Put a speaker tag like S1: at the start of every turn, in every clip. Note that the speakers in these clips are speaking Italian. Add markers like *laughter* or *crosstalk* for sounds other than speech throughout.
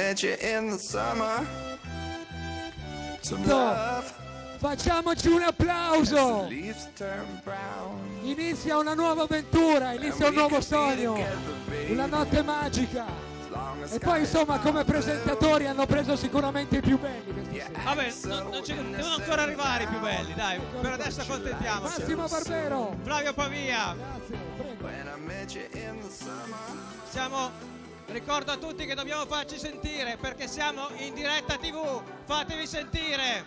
S1: met you in the summer. Some love
S2: Facciamoci un applauso.
S1: leaves turn brown.
S2: Inizia una nuova avventura, inizia un nuovo sogno, una notte magica. E poi insomma come presentatori hanno preso sicuramente i più belli.
S3: Vabbè, non, non ci- devono ancora arrivare i più belli, dai. Per adesso accontentiamoci.
S2: Massimo Barbero.
S3: Flavio Pavia,
S2: Grazie, prego.
S3: siamo. Ricordo a tutti che dobbiamo farci sentire perché siamo in diretta TV. Fatevi sentire.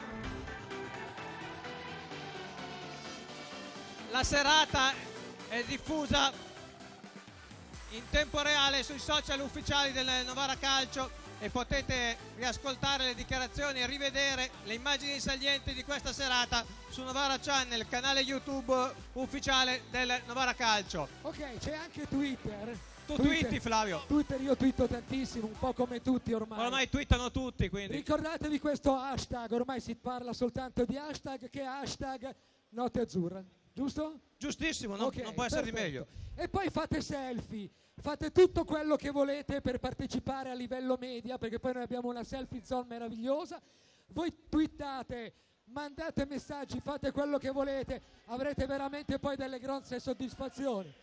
S3: La serata è diffusa in tempo reale sui social ufficiali del Novara Calcio e potete riascoltare le dichiarazioni e rivedere le immagini salienti di questa serata su Novara Channel, canale YouTube ufficiale del Novara Calcio.
S2: Ok, c'è anche Twitter.
S3: Tu
S2: Twitter-
S3: twitti Flavio,
S2: Twitter io twitto tantissimo, un po' come tutti ormai.
S3: ormai twittano tutti quindi.
S2: Ricordatevi questo hashtag, ormai si parla soltanto di hashtag, che è hashtag Notte Azzurra, giusto?
S3: Giustissimo, non,
S2: Ok,
S3: non può essere di meglio.
S2: E poi fate selfie, fate tutto quello che volete per partecipare a livello media, perché poi noi abbiamo una selfie zone meravigliosa. Voi twittate, mandate messaggi, fate quello che volete, avrete veramente poi delle grosse soddisfazioni.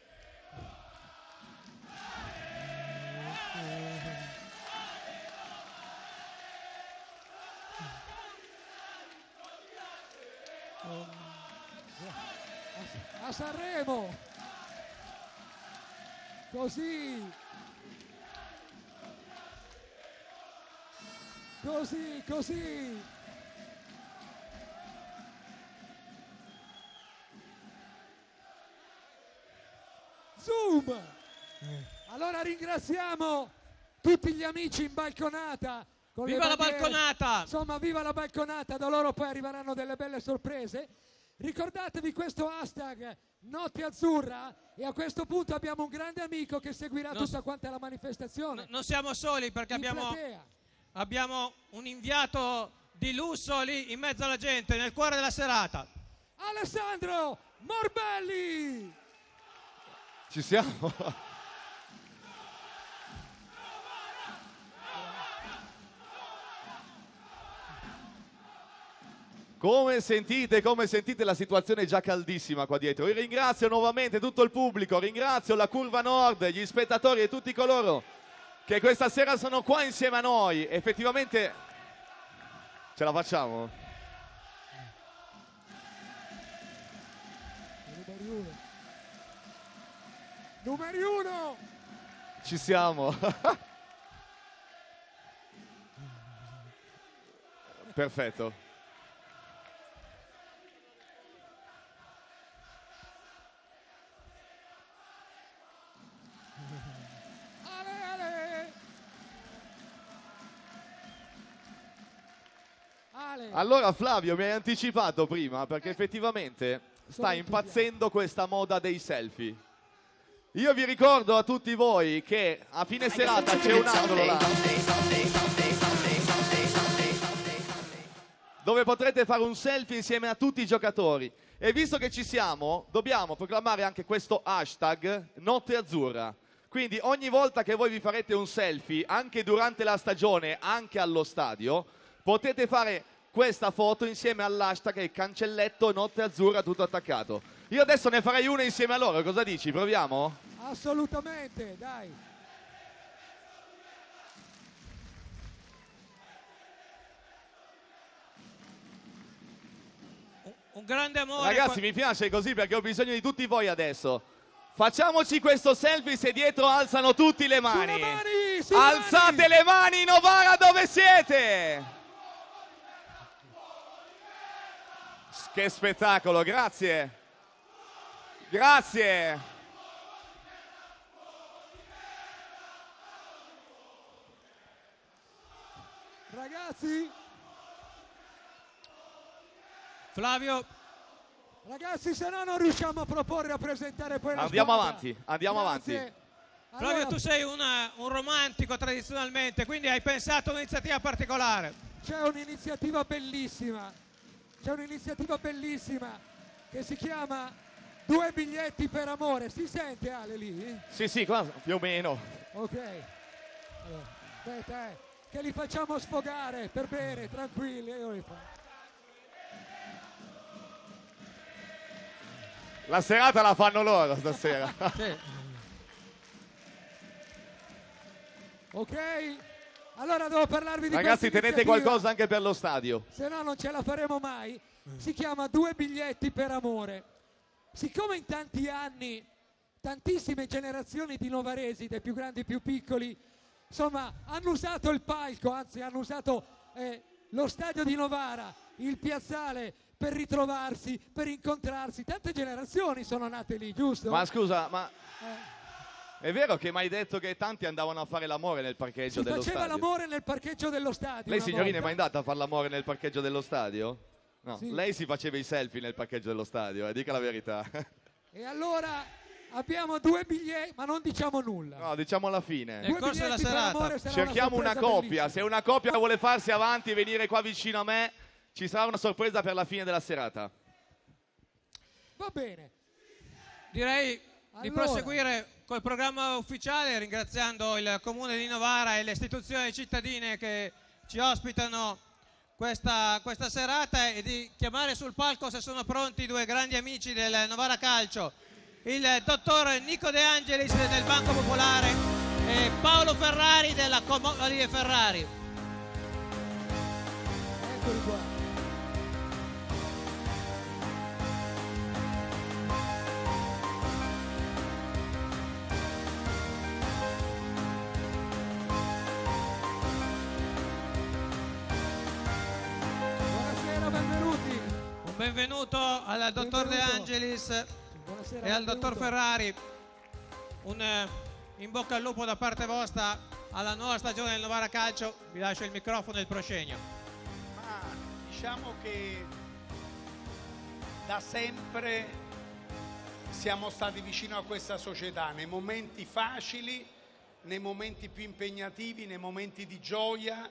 S2: A, Sanremo. Così. Così, così. Zoom. Allora ringraziamo tutti gli amici in balconata.
S3: Viva la balconata!
S2: Insomma, viva la balconata, da loro poi arriveranno delle belle sorprese. Ricordatevi questo hashtag Notte Azzurra e a questo punto abbiamo un grande amico che seguirà
S3: Non
S2: tutta quanta la manifestazione.
S3: No- non siamo soli perché abbiamo, abbiamo un inviato di lusso lì in mezzo alla gente, nel cuore della serata.
S2: Alessandro Morbelli!
S4: Ci siamo? Come sentite, come sentite la situazione è già caldissima qua dietro. Io ringrazio nuovamente tutto il pubblico, ringrazio la curva nord, gli spettatori e tutti coloro che questa sera sono qua insieme a noi. Effettivamente ce la facciamo?
S2: Numeri uno. Numeri uno!
S4: Ci siamo. *laughs* Perfetto. Allora Flavio mi hai anticipato prima perché effettivamente sta impazzendo questa moda dei selfie. Io vi ricordo a tutti voi che a fine serata c'è un angolo là dove potrete fare un selfie insieme a tutti i giocatori. E visto che ci siamo, dobbiamo proclamare anche questo hashtag Notte Azzurra. Quindi ogni volta che voi vi farete un selfie, anche durante la stagione, anche allo stadio, potete fare questa foto insieme all'hashtag e cancelletto Notte Azzurra tutto attaccato. Io adesso ne farei una insieme a loro, cosa dici? Proviamo?
S2: Assolutamente, dai!
S3: Un, grande amore.
S4: Ragazzi, mi piace così perché ho bisogno di tutti voi adesso. Facciamoci questo selfie se dietro alzano tutti le mani.
S2: Mani,
S4: Alzate
S2: mani!
S4: le mani, Novara, dove siete? Che spettacolo, grazie. Grazie.
S2: Ragazzi,
S3: Flavio,
S2: ragazzi, se no non riusciamo a proporre a presentare poi la
S4: Andiamo
S2: squadra.
S4: avanti, andiamo
S2: Grazie.
S4: avanti.
S3: Flavio,
S2: Allora,
S3: tu sei una- un romantico tradizionalmente, quindi hai pensato a un'iniziativa particolare.
S2: C'è un'iniziativa bellissima, c'è un'iniziativa bellissima che si chiama Due biglietti per amore. Si sente Ale lì?
S4: Sì, sì, qua più o meno.
S2: Ok. Allora, aspetta, eh. che li facciamo sfogare per bene, tranquilli. fa-
S4: La serata la fanno loro stasera.
S3: Sì.
S2: Ok? Allora devo parlarvi di
S4: Ragazzi, tenete qualcosa anche per lo stadio.
S2: Se no non ce la faremo mai. Si chiama Due biglietti per amore. Siccome in tanti anni tantissime generazioni di novaresi, dai più grandi ai più piccoli, insomma, hanno usato il palco, anzi hanno usato eh, lo stadio di Novara, il piazzale per ritrovarsi, per incontrarsi. Tante generazioni sono nate lì, giusto?
S4: Ma scusa, ma
S2: Eh,
S4: è vero che mi hai detto che tanti andavano a fare l'amore nel parcheggio
S2: si
S4: dello
S2: faceva
S4: stadio?
S2: l'amore nel parcheggio dello stadio.
S4: Lei
S2: una
S4: signorina è
S2: volta.
S4: mai andata a fare l'amore nel parcheggio dello stadio? No,
S2: Sì.
S4: lei si faceva i selfie nel parcheggio dello stadio, eh, dica la verità. *laughs*
S2: E allora abbiamo due biglietti, ma non diciamo nulla.
S4: No, diciamo alla fine.
S3: Nel corso della serata.
S4: Cerchiamo una
S2: sorpresa
S4: coppia.
S2: bellissima.
S4: Se una coppia vuole farsi avanti e venire qua vicino a me, ci sarà una sorpresa per la fine della serata.
S2: Va bene.
S3: Direi di
S2: Allora.
S3: proseguire col programma ufficiale ringraziando il comune di Novara e le istituzioni cittadine che ci ospitano questa, questa serata e di chiamare sul palco se sono pronti i due grandi amici del Novara Calcio, il dottor Nico De Angelis del Banco Popolare e Paolo Ferrari della Comodie Ferrari.
S2: Eccoli qua.
S3: Benvenuto al dottor De
S2: Benvenuto.
S3: Angelis
S2: Buonasera,
S3: e al dottor. Ferrari. Un eh, in bocca al lupo da parte vostra alla nuova stagione del Novara Calcio. Vi lascio il microfono e il proscenio.
S5: Ma diciamo che da sempre siamo stati vicino a questa società, nei momenti facili, nei momenti più impegnativi, nei momenti di gioia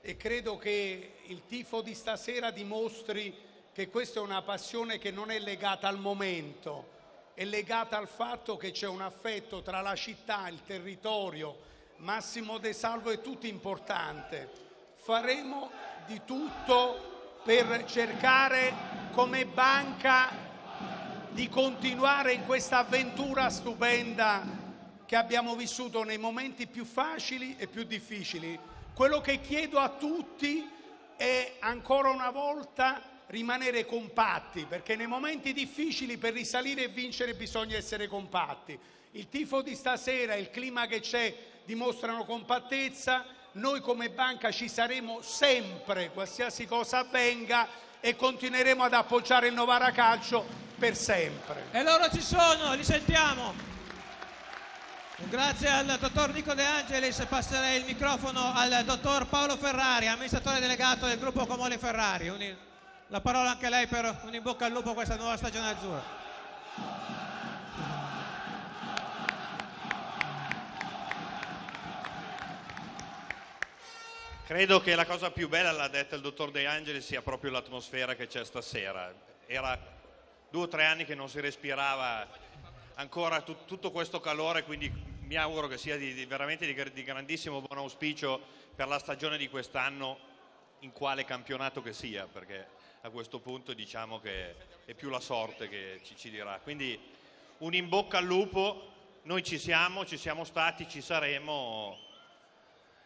S5: e credo che il tifo di stasera dimostri che questa è una passione che non è legata al momento, è legata al fatto che c'è un affetto tra la città, il territorio, Massimo De Salvo è tutto importante. Faremo di tutto per cercare come banca di continuare in questa avventura stupenda che abbiamo vissuto nei momenti più facili e più difficili. Quello che chiedo a tutti è ancora una volta rimanere compatti, perché nei momenti difficili per risalire e vincere bisogna essere compatti. Il tifo di stasera, il clima che c'è dimostrano compattezza, noi come banca ci saremo sempre, qualsiasi cosa avvenga, e continueremo ad appoggiare il Novara Calcio per sempre.
S3: E loro ci sono, li sentiamo. Grazie al dottor Nico De Angelis, passerei il microfono al dottor Paolo Ferrari, amministratore delegato del gruppo Comune Ferrari. La parola anche a lei per un in bocca al lupo a questa nuova stagione azzurra.
S6: Credo che la cosa più bella, l'ha detta il dottor De Angeli, sia proprio l'atmosfera che c'è stasera. Era due o tre anni che non si respirava ancora tut- tutto questo calore, quindi mi auguro che sia di, di- veramente di, di grandissimo buon auspicio per la stagione di quest'anno, in quale campionato che sia, perché a questo punto diciamo che è più la sorte che ci, ci dirà. Quindi un in bocca al lupo, noi ci siamo, ci siamo stati, ci saremo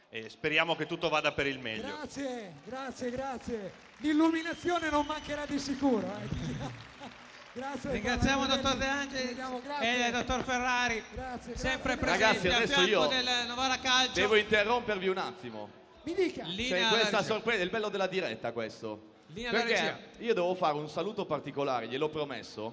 S6: e speriamo che tutto vada per il meglio.
S2: Grazie, grazie, grazie. L'illuminazione non mancherà di sicuro. eh. *laughs* grazie.
S3: Ringraziamo il dottor De
S2: Vediamo,
S3: e il dottor Ferrari,
S2: Grazie,
S3: sempre
S2: grazie.
S3: presenti
S4: Ragazzi,
S3: a
S4: adesso
S3: fianco
S4: io
S3: del Novara Calcio.
S4: Devo interrompervi un attimo.
S2: Mi dica.
S3: Linea
S4: C'è questa sorpresa, il bello della diretta questo.
S3: Linea.
S4: Perché io devo fare un saluto particolare, gliel'ho promesso,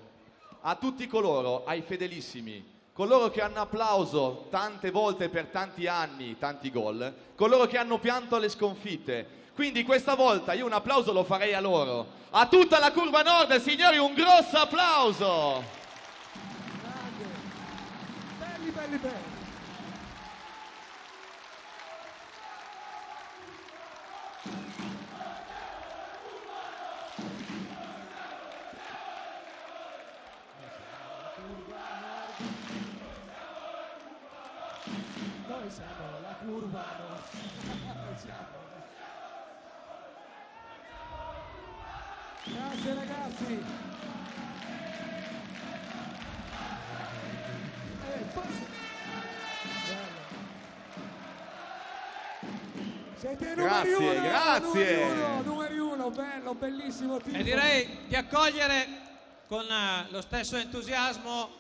S4: a tutti coloro, ai fedelissimi, coloro che hanno applauso tante volte per tanti anni, tanti gol, coloro che hanno pianto alle sconfitte. Quindi questa volta io un applauso lo farei a loro. A tutta la curva nord, signori, un grosso applauso!
S2: Belli, belli, belli. Siamo. Grazie ragazzi. Eh, forse-. Siete numeri
S4: Grazie,
S2: uno,
S4: grazie.
S2: numeri uno, numeri uno, bello, bellissimo tifo.
S3: E direi di accogliere con eh, lo stesso entusiasmo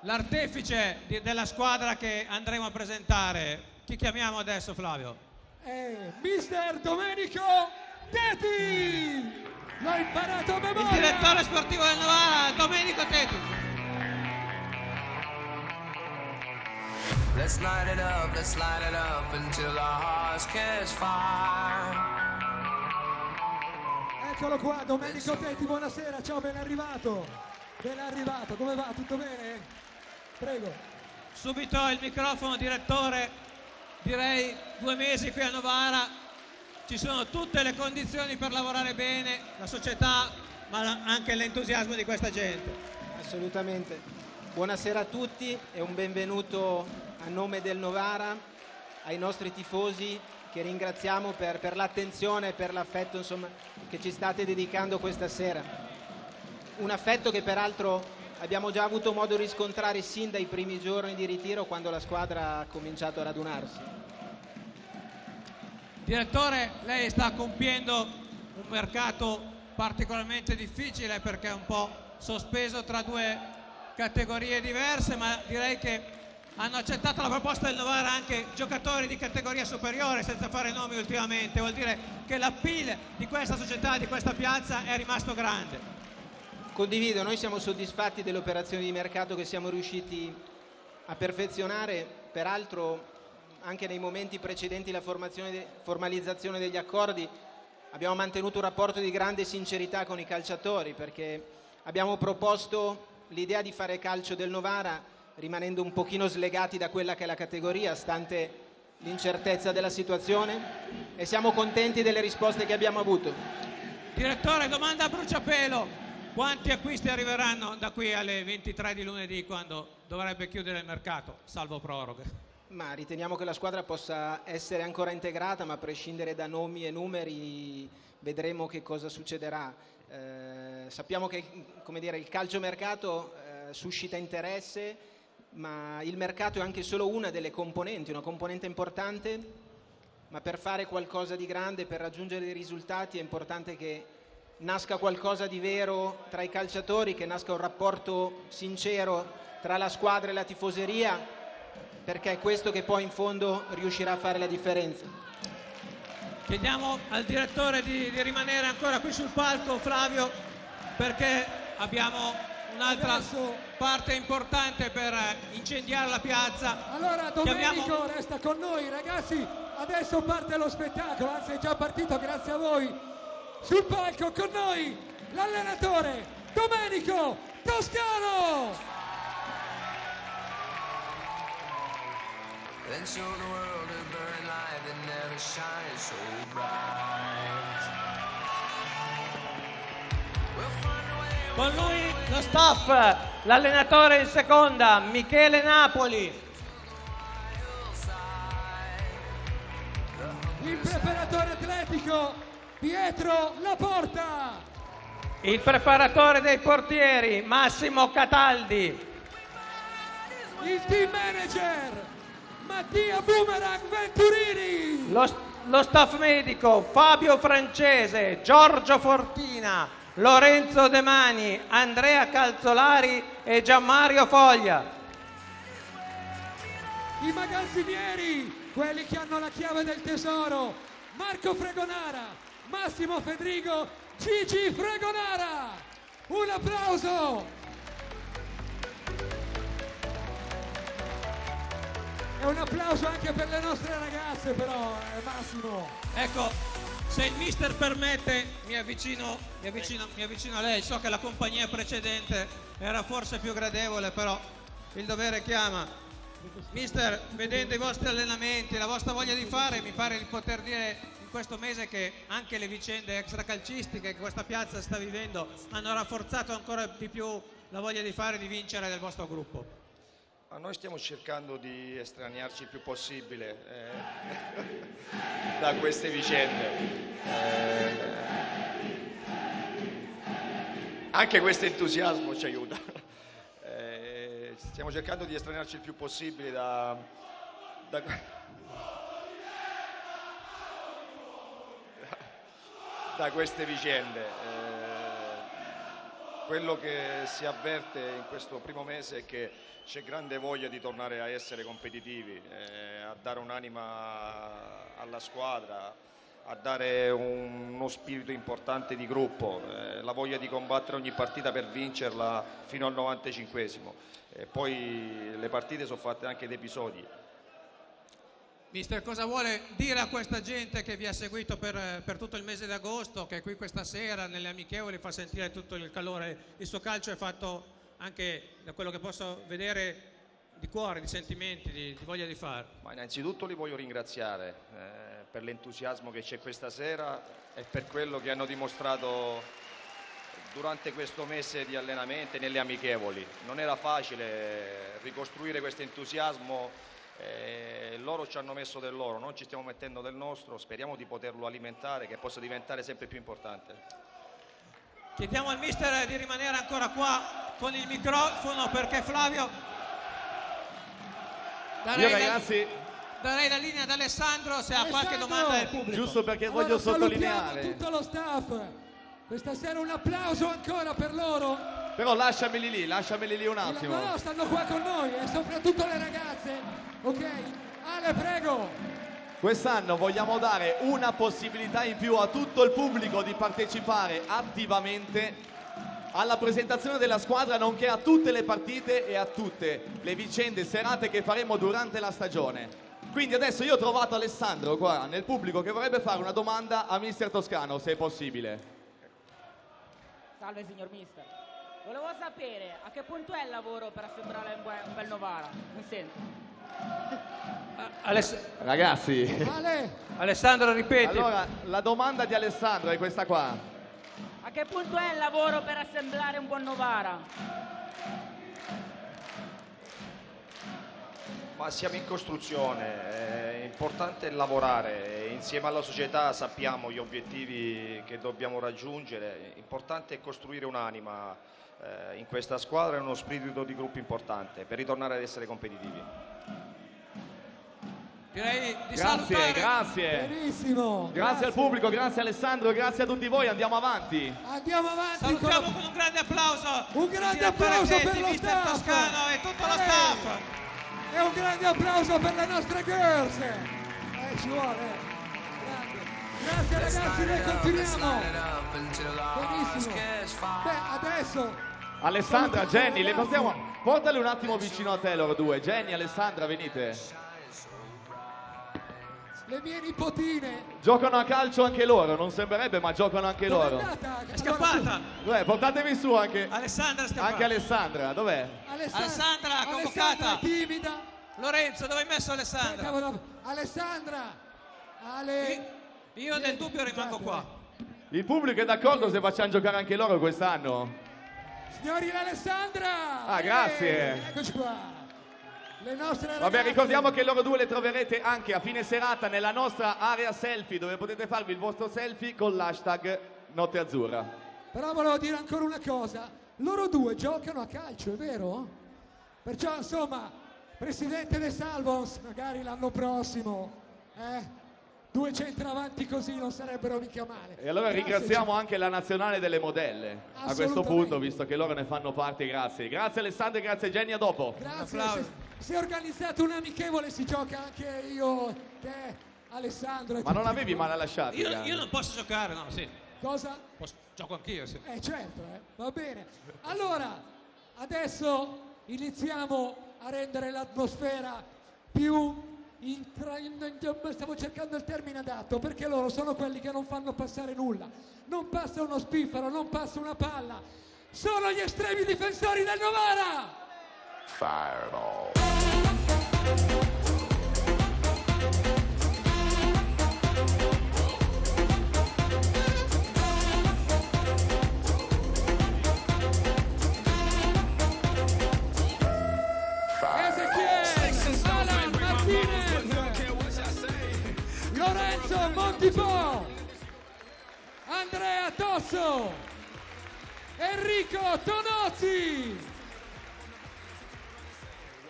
S3: l'artefice di- della squadra che andremo a presentare. Chi chiamiamo adesso, Flavio?
S2: Eh, Mister Domenico Teti! L'ho imparato a
S3: Il
S2: memoria!
S3: direttore sportivo del Novara, Domenico Teti.
S7: Let's light it up, let's light it up until our hearts catch fire.
S2: Eccolo qua, Domenico Tetti, buonasera, ciao, ben arrivato. Ben arrivato, come va? Tutto bene? Prego.
S3: Subito il microfono, direttore. Direi due mesi qui a Novara. Ci sono tutte le condizioni per lavorare bene, la società, ma anche l'entusiasmo di questa gente.
S8: Assolutamente. Buonasera a tutti e un benvenuto a nome del Novara ai nostri tifosi che ringraziamo per, per l'attenzione e per l'affetto insomma, che ci state dedicando questa sera. Un affetto che peraltro abbiamo già avuto modo di riscontrare sin dai primi giorni di ritiro quando la squadra ha cominciato a radunarsi.
S3: Direttore, lei sta compiendo un mercato particolarmente difficile perché è un po' sospeso tra due categorie diverse, ma direi che hanno accettato la proposta del Novara anche giocatori di categoria superiore senza fare nomi ultimamente. Vuol dire che l'appeal di questa società, di questa piazza è rimasto grande.
S8: Condivido, noi siamo soddisfatti delle operazioni di mercato che siamo riusciti a perfezionare, peraltro anche nei momenti precedenti la formalizzazione degli accordi abbiamo mantenuto un rapporto di grande sincerità con i calciatori perché abbiamo proposto l'idea di fare calcio del Novara rimanendo un pochino slegati da quella che è la categoria stante l'incertezza della situazione e siamo contenti delle risposte che abbiamo avuto.
S3: Direttore, domanda a bruciapelo. Quanti acquisti arriveranno da qui alle 23 di lunedì quando dovrebbe chiudere il mercato, salvo proroghe?
S8: Ma riteniamo che la squadra possa essere ancora integrata, ma a prescindere da nomi e numeri vedremo che cosa succederà. Eh, sappiamo che dire, il calciomercato eh, suscita interesse, ma il mercato è anche solo una delle componenti, una componente importante, ma per fare qualcosa di grande, per raggiungere dei risultati è importante che nasca qualcosa di vero tra i calciatori, che nasca un rapporto sincero tra la squadra e la tifoseria perché è questo che poi in fondo riuscirà a fare la differenza.
S3: Chiediamo al direttore di, di rimanere ancora qui sul palco, Flavio, perché abbiamo un'altra
S2: Adesso-
S3: parte importante per incendiare la piazza.
S2: Allora
S3: Chiamiamo-
S2: Domenico resta con noi, ragazzi. Adesso parte lo spettacolo, anzi è già partito grazie a voi. Sul palco con noi l'allenatore Domenico Toscano.
S7: Then show the world a burning light that never shines so bright. We'll find a way.
S3: Con lui lo staff, l'allenatore in seconda, Michele Napoli.
S2: Il preparatore atletico Pietro Laporta.
S3: Il preparatore dei portieri, Massimo Cataldi.
S2: Il team manager Mattia Boomerang Venturini.
S3: Lo, lo staff medico, Fabio Francese, Giorgio Fortina, Lorenzo De Mani, Andrea Calzolari e Gianmario Foglia.
S2: I magazzinieri, quelli che hanno la chiave del tesoro. Marco Fregonara, Massimo Fedrigo, Gigi Fregonara. Un applauso. E un applauso anche per le nostre ragazze però, eh, Massimo.
S3: Ecco, se il mister permette, mi avvicino, mi, avvicino, mi avvicino a lei. So che la compagnia precedente era forse più gradevole, però il dovere chiama. Mister, vedendo i vostri allenamenti, la vostra voglia di fare, mi pare di poter dire questo mese che anche le vicende extracalcistiche che questa piazza sta vivendo hanno rafforzato ancora di più la voglia di fare di vincere del vostro gruppo.
S9: Ma noi stiamo cercando di estraniarci il più possibile eh, *laughs* da queste vicende. Eh, anche questo entusiasmo ci aiuta. Eh, stiamo cercando di estraniarci il più possibile da, da- da queste vicende. Eh, quello che si avverte in questo primo mese è che c'è grande voglia di tornare a essere competitivi, eh, a dare un'anima alla squadra, a dare un- uno spirito importante di gruppo, eh, la voglia di combattere ogni partita per vincerla fino al 95esimo. E poi le partite sono fatte anche di episodi.
S3: Mister, cosa vuole dire a questa gente che vi ha seguito per, per tutto il mese di agosto, che è qui questa sera nelle amichevoli, fa sentire tutto il calore? Il suo calcio è fatto anche da quello che posso vedere di cuore, di sentimenti, di, di voglia di fare.
S9: Ma innanzitutto li voglio ringraziare eh, per l'entusiasmo che c'è questa sera e per quello che hanno dimostrato durante questo mese di allenamento nelle amichevoli. Non era facile ricostruire questo entusiasmo, eh, loro ci hanno messo del loro, noi ci stiamo mettendo del nostro, speriamo di poterlo alimentare, che possa diventare sempre più importante.
S3: Chiediamo al mister di rimanere ancora qua con il microfono perché Flavio...
S4: Io ragazzi,
S3: darei la linea ad Alessandro se ha qualche domanda del pubblico.
S4: giusto perché
S2: Allora
S4: voglio
S2: salutiamo
S4: sottolineare,
S2: tutto lo staff. Questa sera un applauso ancora per loro.
S4: Però lasciameli lì, lasciameli lì un
S2: No,
S4: attimo.
S2: no, stanno qua con noi e soprattutto le ragazze. Ok? Ale, prego.
S4: Quest'anno vogliamo dare una possibilità in più a tutto il pubblico di partecipare attivamente alla presentazione della squadra nonché a tutte le partite e a tutte le vicende serate che faremo durante la stagione. Quindi adesso io ho trovato Alessandro qua nel pubblico che vorrebbe fare una domanda a Mister Toscano, se è possibile.
S10: Salve signor mister. Volevo sapere a che punto è il lavoro per assemblare un, bel- un bel Novara. Mi sento.
S4: Ragazzi,
S2: Ale,
S3: Alessandro, ripeti.
S4: allora la domanda di Alessandro è questa qua.
S10: A che punto è il lavoro per assemblare un buon Novara?
S9: Ma siamo in costruzione, è importante lavorare, insieme alla società sappiamo gli obiettivi che dobbiamo raggiungere, importante è costruire un'anima eh, in questa squadra e uno spirito di gruppo importante per ritornare ad essere competitivi.
S3: Direi di
S4: Grazie,
S3: salutare.
S4: grazie.
S2: benissimo.
S4: Grazie al pubblico, grazie Alessandro, grazie a tutti voi, andiamo avanti.
S2: Andiamo avanti con
S3: Salutiamo con un grande applauso.
S2: Un grande applauso per lo staff.
S3: Toscano e tutto lo
S2: Eh.
S3: staff.
S2: E un grande applauso per le nostre girls. Eh, ci vuole. Grazie ragazzi, noi continuiamo. Benissimo. Beh, adesso
S4: Alessandra, Jenny, le
S2: ragazzi.
S4: portiamo. Portali un attimo vicino a te loro due. Jenny, Alessandra, venite.
S2: le mie nipotine.
S4: Giocano a calcio anche loro, non sembrerebbe, ma giocano anche
S2: Dove è
S4: loro.
S2: andata?
S3: È scappata.
S4: Dov'è? Portatevi su anche,
S3: Alessandra è scappata.
S4: anche Alessandra, dov'è?
S2: Alessandra,
S3: Alessandra,
S2: Alessandra
S3: convocata.
S2: è timida.
S3: Lorenzo, dove hai messo
S2: Eh,
S3: Alessandra?
S2: cavolo. Alessandra. Ale.
S3: Io nel dubbio rimango qua.
S4: Il pubblico è d'accordo se facciamo giocare anche loro quest'anno?
S2: Signori Alessandra.
S4: Ah, grazie.
S2: Eh, eccoci qua. Le nostre ragazze.
S4: Vabbè, ricordiamo che loro due le troverete anche a fine serata nella nostra area selfie, dove potete farvi il vostro selfie con l'hashtag Notte Azzurra.
S2: Però volevo dire ancora una cosa. Loro due giocano a calcio, è vero? Perciò, insomma, Presidente De Salvos, magari l'anno prossimo, eh? Due centravanti così non sarebbero mica male.
S4: E allora
S2: Grazie,
S4: ringraziamo anche la nazionale delle modelle a questo punto, visto che loro ne fanno parte, grazie. Grazie Alessandro e grazie Jenny, a dopo.
S2: Grazie. si è organizzato un amichevole, si gioca anche io, te, Alessandro.
S4: Ma non avevi male alla sciatica?
S3: Io, io non posso giocare, no, sì.
S2: Cosa?
S3: Posso- gioco anch'io, sì.
S2: Eh certo, eh. va bene. Allora, adesso iniziamo a rendere l'atmosfera più intra- stavo cercando il termine adatto perché loro sono quelli che non fanno passare nulla. Non passa uno spiffero, non passa una palla. Sono gli estremi difensori del Novara! As Tifo, Andrea Tosso, Enrico Tonozzi.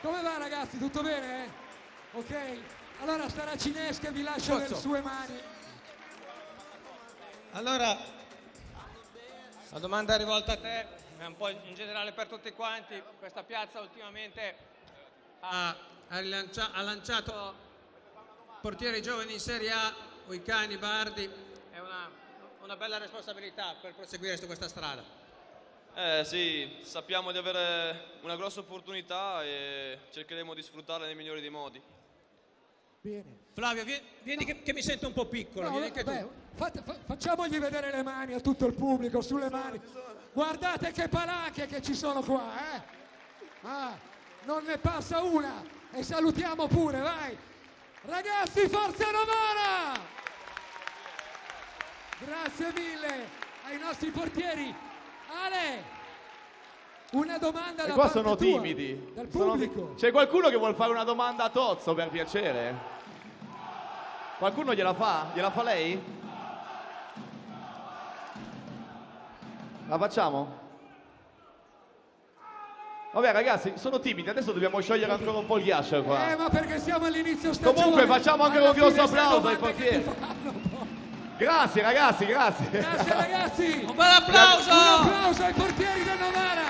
S2: Come va ragazzi? Tutto bene? Ok? Allora starà Cinesca vi lascio nelle
S3: Cozzo.
S2: sue mani.
S3: Allora, la domanda è rivolta a te, è un po' in generale per tutti quanti. Questa piazza ultimamente ha, ha rilancia- ha lanciato portieri giovani in Serie A, Uicani, Bardi. È una, una bella responsabilità per proseguire su questa strada.
S11: Eh sì, sappiamo di avere una grossa opportunità e cercheremo di sfruttarla nel migliore dei modi.
S2: Bene.
S3: Flavio, vie- vieni, che, che mi sento un po' piccolo,
S2: No,
S3: vieni anche
S2: vabbè,
S3: tu.
S2: fate- fa- facciamogli vedere le mani a tutto il pubblico, sulle mani. Guardate che palanche che ci sono qua, eh? Ah, non ne passa una. E salutiamo pure, vai. Ragazzi, Forza Novara! Grazie mille ai nostri portieri. Ale, una domanda
S4: E
S2: da
S4: qua
S2: parte
S4: sono
S2: tua,
S4: timidi.
S2: Dal
S4: Sono-
S2: pubblico.
S4: C'è qualcuno che vuole fare una domanda a Tozzo per piacere? Qualcuno gliela fa? Gliela fa lei? La facciamo? Vabbè ragazzi, sono timidi, adesso dobbiamo sciogliere ancora un po' il ghiaccio qua.
S2: Eh, ma perché siamo all'inizio stagione.
S4: Comunque facciamo anche un grosso applauso ai portieri. Grazie ragazzi, grazie.
S2: Grazie ragazzi. *laughs*
S3: Un bel applauso!
S2: Un applauso ai portieri del Novara.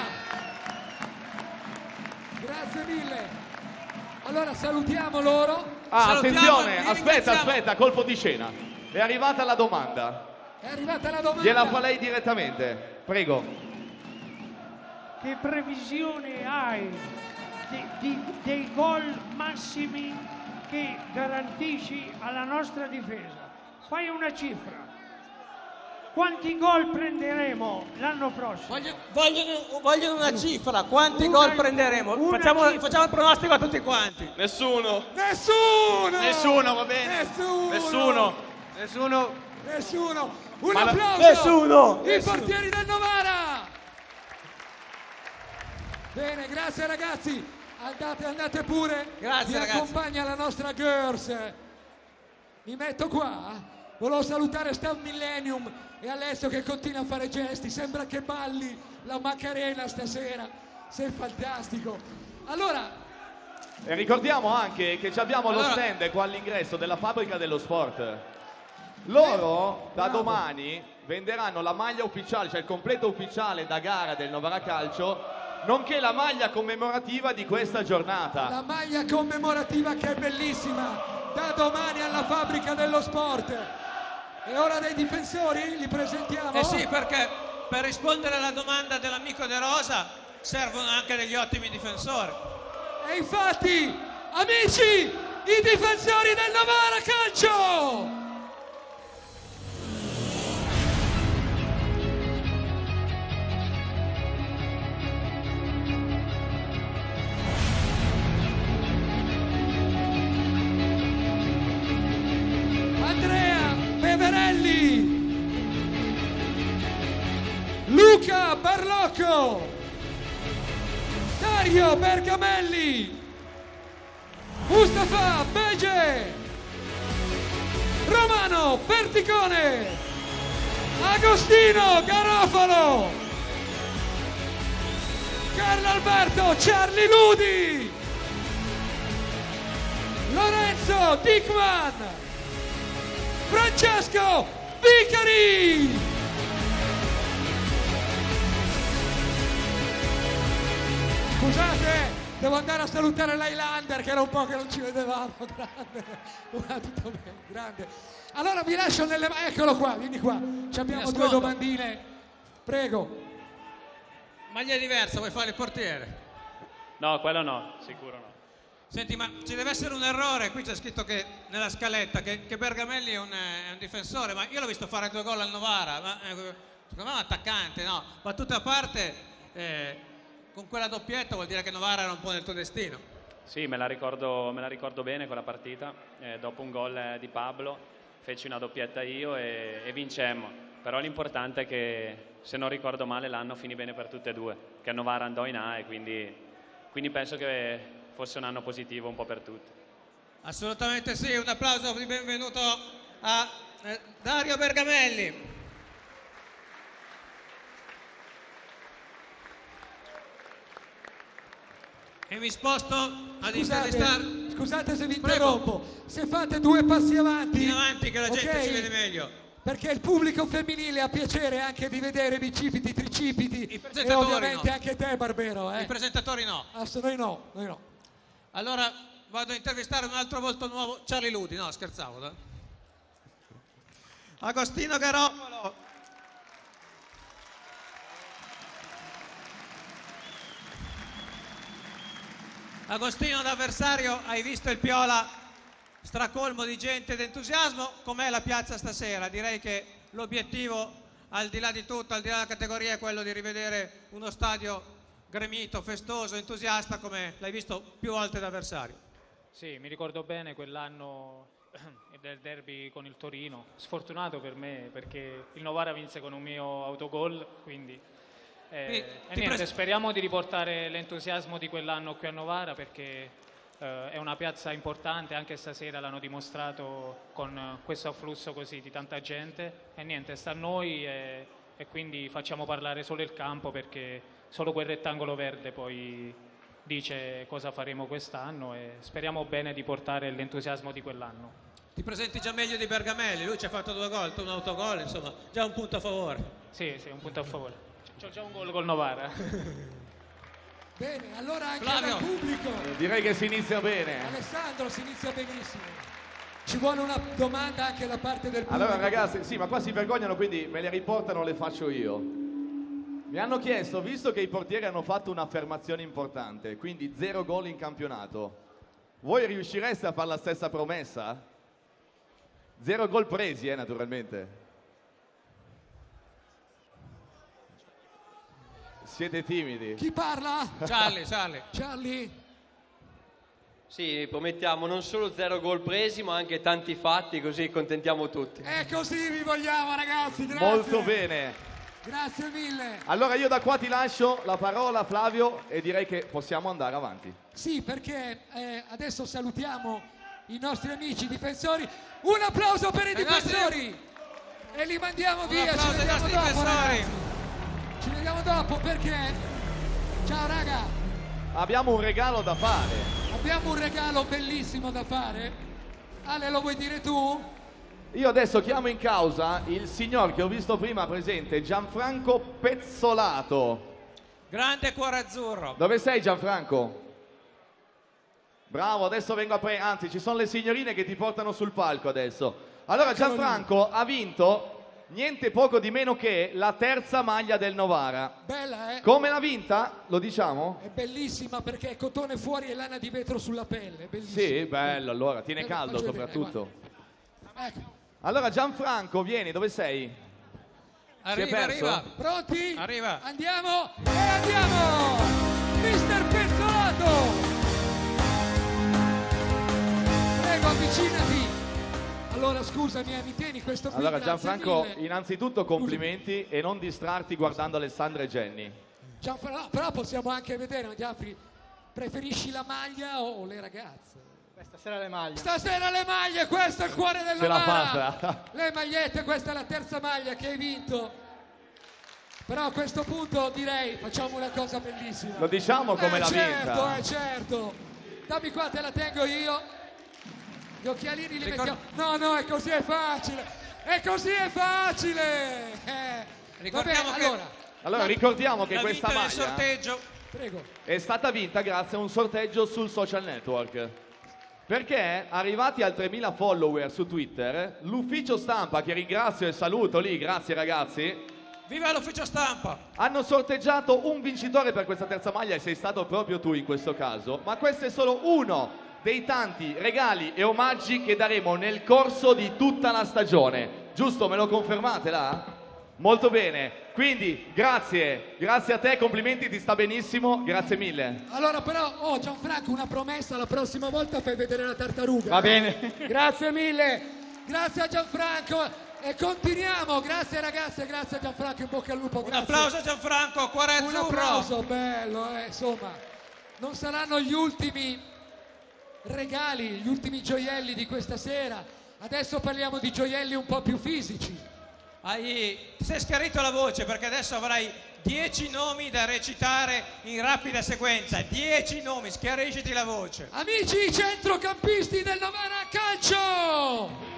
S2: Grazie mille. Allora salutiamo loro.
S4: Ah,
S3: Salutiamo,
S4: attenzione, aspetta, aspetta, colpo di scena. È arrivata la domanda.
S2: È arrivata la domanda.
S4: Gliela fa lei direttamente. Prego.
S12: Che previsione hai di- di- dei gol massimi che garantisci alla nostra difesa? Fai una cifra. Quanti gol prenderemo l'anno prossimo?
S3: Voglio- vogliono, vogliono una cifra, quanti
S12: Una-
S3: gol prenderemo? Facciamo, facciamo il pronostico a tutti quanti.
S11: Nessuno!
S2: Nessuno!
S11: Nessuno, va bene.
S2: Nessuno!
S11: Nessuno!
S3: Nessuno.
S2: Nessuno! Un
S11: Ma la-
S2: applauso!
S3: Nessuno!
S2: I portieri del Novara! Bene, grazie ragazzi. Andate, andate pure.
S3: Grazie,
S2: Vi
S3: ragazzi.
S2: accompagna la nostra Girls. Mi metto qua. Volevo salutare Stan Millennium e Alessio che continua a fare gesti. Sembra che balli la Macarena stasera. Sei fantastico. Allora,
S4: E ricordiamo anche che ci abbiamo lo
S3: Allora-
S4: stand qua all'ingresso della fabbrica dello sport. Loro da
S2: bravo.
S4: domani venderanno la maglia ufficiale, cioè il completo ufficiale da gara del Novara Calcio, nonché la maglia commemorativa di questa giornata.
S2: la maglia commemorativa che è bellissima. Da domani alla fabbrica dello sport. È ora dei difensori? Li presentiamo?
S3: Eh sì, perché per rispondere alla domanda dell'amico De Rosa servono anche degli ottimi difensori.
S2: E infatti, amici, i difensori del Novara Calcio! Dario Bergamelli, Mustafa Bege, Romano Verticone, Agostino Garofalo, Carlo Alberto Charlie Ludi, Lorenzo Dickman, Francesco Vicari. Scusate, devo andare a salutare l'Highlander che era un po' che non ci vedevamo. *laughs* Grande, Va tutto bene, grande. Allora vi lascio nelle mani, eccolo qua, vieni qua. Ci abbiamo due domandine. Prego.
S3: Maglia diversa, vuoi fare il portiere?
S13: No, quello no, sicuro no.
S3: Senti, ma ci deve essere un errore, qui c'è scritto che nella scaletta che, che Bergamelli è un, è un difensore, ma io l'ho visto fare due gol al Novara, ma eh, secondo me è un attaccante, no? Battuta a parte, eh, con quella doppietta vuol dire che Novara era un po' nel tuo destino.
S13: Sì, me la ricordo, me la ricordo bene quella partita. Eh, dopo un gol eh, di Pablo feci una doppietta io e, e vincemmo. Però l'importante è che, se non ricordo male, l'anno finì bene per tutte e due, che Novara andò in A e quindi, quindi penso che fosse un anno positivo un po' per tutti.
S3: Assolutamente sì, un applauso di benvenuto a Eh, Dario Bergamelli. E mi sposto ad intervistare.
S2: Scusate, scusate se vi interrompo. Se fate due passi avanti.
S3: In avanti che la gente ci vede meglio.
S2: Perché il pubblico femminile ha piacere anche di vedere bicipiti, tricipiti e
S3: presentatori
S2: ovviamente
S3: no.
S2: anche te Barbero. Eh?
S3: I presentatori no.
S2: Ass- noi no, noi no.
S3: Allora vado a intervistare un altro volto nuovo, Charlie Ludi. No, scherzavo. dai. Agostino Garofalo. Agostino d'avversario, hai visto il Piola stracolmo di gente ed entusiasmo. Com'è la piazza stasera? Direi che l'obiettivo, al di là di tutto, al di là della categoria, è quello di rivedere uno stadio gremito, festoso, entusiasta, come l'hai visto più volte d'avversario.
S14: Sì, mi ricordo bene quell'anno *clears throat* del derby con il Torino. Sfortunato per me perché il Novara vinse con un mio autogol, quindi eh,
S3: Quindi
S14: e niente,
S3: pres-
S14: speriamo di riportare l'entusiasmo di quell'anno qui a Novara perché eh, è una piazza importante, anche stasera l'hanno dimostrato con questo afflusso così di tanta gente e niente, sta a noi e, e quindi facciamo parlare solo il campo perché solo quel rettangolo verde poi dice cosa faremo quest'anno e speriamo bene di portare l'entusiasmo di quell'anno.
S3: Ti presenti già meglio di Bergamelli, lui ci ha fatto due gol, tu un autogol, insomma, già un punto a favore.
S14: Sì, sì, un punto a favore. C'ho già un gol col Novara. *laughs*
S2: Bene, allora anche
S3: Flavio.
S2: dal pubblico.
S4: Direi che si inizia bene.
S2: Alessandro si inizia benissimo. Ci vuole una domanda anche da parte del pubblico.
S4: Allora ragazzi, sì, ma qua si vergognano, quindi me le riportano, le faccio io. Mi hanno chiesto, visto che i portieri hanno fatto un'affermazione importante, quindi zero gol in campionato, voi riuscireste a fare la stessa promessa? Zero gol presi, eh, naturalmente. Siete timidi.
S2: Chi parla?
S3: Charlie, Charlie.
S2: Charlie?
S15: Sì, promettiamo non solo zero gol presi, ma anche tanti fatti, così contentiamo tutti.
S2: E così vi vogliamo ragazzi, grazie.
S4: Molto bene.
S2: Grazie mille.
S4: Allora io da qua ti lascio la parola Flavio e direi che possiamo andare avanti.
S2: Sì, perché eh, adesso salutiamo i nostri amici difensori. Un applauso per i difensori! E li mandiamo
S3: Un
S2: via, ci
S3: applauso ai
S2: vediamo
S3: nostri
S2: dopo
S3: difensori.
S2: ragazzi. Ci vediamo dopo perché... Ciao raga,
S4: Abbiamo un regalo da fare.
S2: abbiamo un regalo bellissimo da fare. Ale, lo vuoi dire tu?
S4: Io adesso chiamo in causa il signor che ho visto prima presente, Gianfranco Pezzolato.
S3: Grande cuore azzurro.
S4: Dove sei Gianfranco? Bravo, adesso vengo a prendere, anzi ci sono le signorine che ti portano sul palco adesso. Allora. Gianfranco ha vinto niente poco di meno che la terza maglia del Novara.
S2: Bella, eh?
S4: Come l'ha vinta? Lo diciamo?
S2: È bellissima perché è cotone fuori e lana di vetro sulla pelle. È bellissima.
S4: Sì, bello, allora, tiene
S2: Eh,
S4: caldo
S2: faccio vedere,
S4: soprattutto.
S2: Ecco.
S4: Allora Gianfranco, vieni, dove sei?
S3: Arriva,
S4: si è perso?
S3: arriva.
S2: Pronti?
S3: Arriva.
S2: Andiamo e andiamo! Mister Pezzolato! Prego, avvicinati! Allora, scusami, eh, mi tieni questo qui?
S4: Allora Gianfranco,
S2: mille.
S4: innanzitutto complimenti e non distrarti guardando Alessandra e Jenny.
S2: Gianfra- no, però possiamo anche vedere, Gianfri, preferisci la maglia o, le ragazze?
S16: Stasera le maglie.
S2: Stasera le maglie, questo è il cuore del
S4: Ce
S2: Novara.
S4: fatta. *laughs*
S2: Le magliette, questa è la terza maglia che hai vinto. Però a questo punto direi facciamo una cosa bellissima.
S4: Lo diciamo come
S2: eh,
S4: l'ha
S2: certo,
S4: vinta.
S2: Eh, certo. Dammi qua, te la tengo io. Gli occhialini li
S3: Ricord-
S2: mettiamo. No, no, è così è facile. È così è facile. Eh.
S3: Ricordiamo
S2: Vabbè,
S3: che-
S2: allora,
S4: Allora ricordiamo che
S3: La
S4: questa maglia
S3: sorteggio.
S2: prego.
S4: è stata vinta grazie a un sorteggio sul social network. Perché arrivati al 3000 follower su Twitter, l'ufficio stampa, che ringrazio e saluto lì, grazie ragazzi,
S3: Viva l'ufficio stampa.
S4: hanno sorteggiato un vincitore per questa terza maglia e sei stato proprio tu in questo caso. Ma questo è solo uno dei tanti regali e omaggi che daremo nel corso di tutta la stagione. Giusto, me lo confermate là? Molto bene. Quindi, grazie, grazie a te, complimenti, ti sta benissimo, grazie mille.
S2: Allora però, oh Gianfranco, una promessa, la prossima volta fai vedere la tartaruga.
S16: Va
S2: eh?
S16: bene. *laughs*
S2: Grazie mille, grazie a Gianfranco e continuiamo, grazie ragazze, grazie a Gianfranco, in bocca al lupo.
S3: Un
S2: grazie.
S3: applauso a Gianfranco, cuore
S2: Un
S3: azzurro.
S2: applauso, bello, eh, insomma. Non saranno gli ultimi regali, gli ultimi gioielli di questa sera. Adesso parliamo di gioielli un po' più fisici.
S3: Hai, ti sei schiarito la voce perché adesso avrai 10 nomi da recitare in rapida sequenza. 10 nomi, schiarisciti la voce.
S2: Amici centrocampisti del Novara Calcio!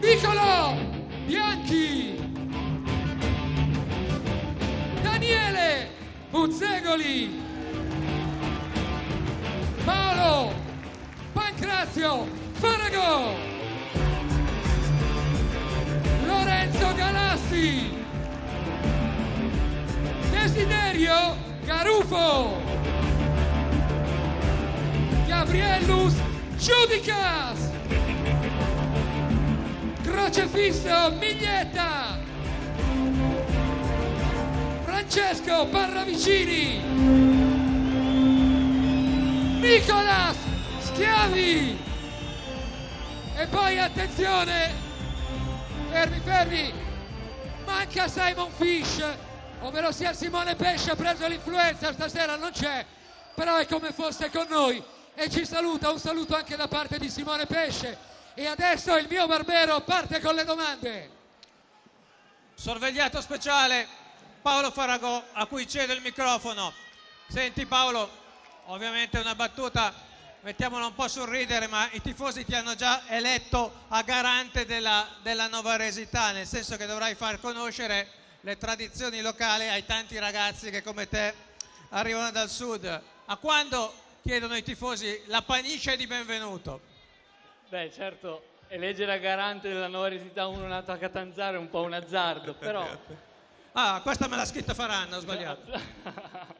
S2: Nicolo Bianchi. Daniele Buzzegoli Paolo Pancrazio Farago Lorenzo Galassi. Desiderio Garufo. Gabriellus Giudicas Crocefisso Miglietta Francesco Parravicini Nicolas Schiavi. E poi attenzione fermi fermi. Manca Simon Fish ovvero sia Simone Pesce ha preso l'influenza stasera non c'è però è come fosse con noi. E ci saluta un saluto anche da parte di Simone Pesce e adesso il mio barbero parte con le domande
S3: Sorvegliato speciale Paolo Faragò a cui cedo il microfono. Senti Paolo, ovviamente una battuta, mettiamola un po' sul ridere, ma i tifosi ti hanno già eletto a garante della, della novaresità, nel senso che dovrai far conoscere le tradizioni locali ai tanti ragazzi che come te arrivano dal sud. A quando chiedono i tifosi la panisce di benvenuto?
S16: Beh, certo, eleggere a garante della nuova resità uno nato a Catanzaro è un po' un azzardo, però... *laughs*
S3: Ah, questa me l'ha scritta Faranna, ho sbagliato. *laughs*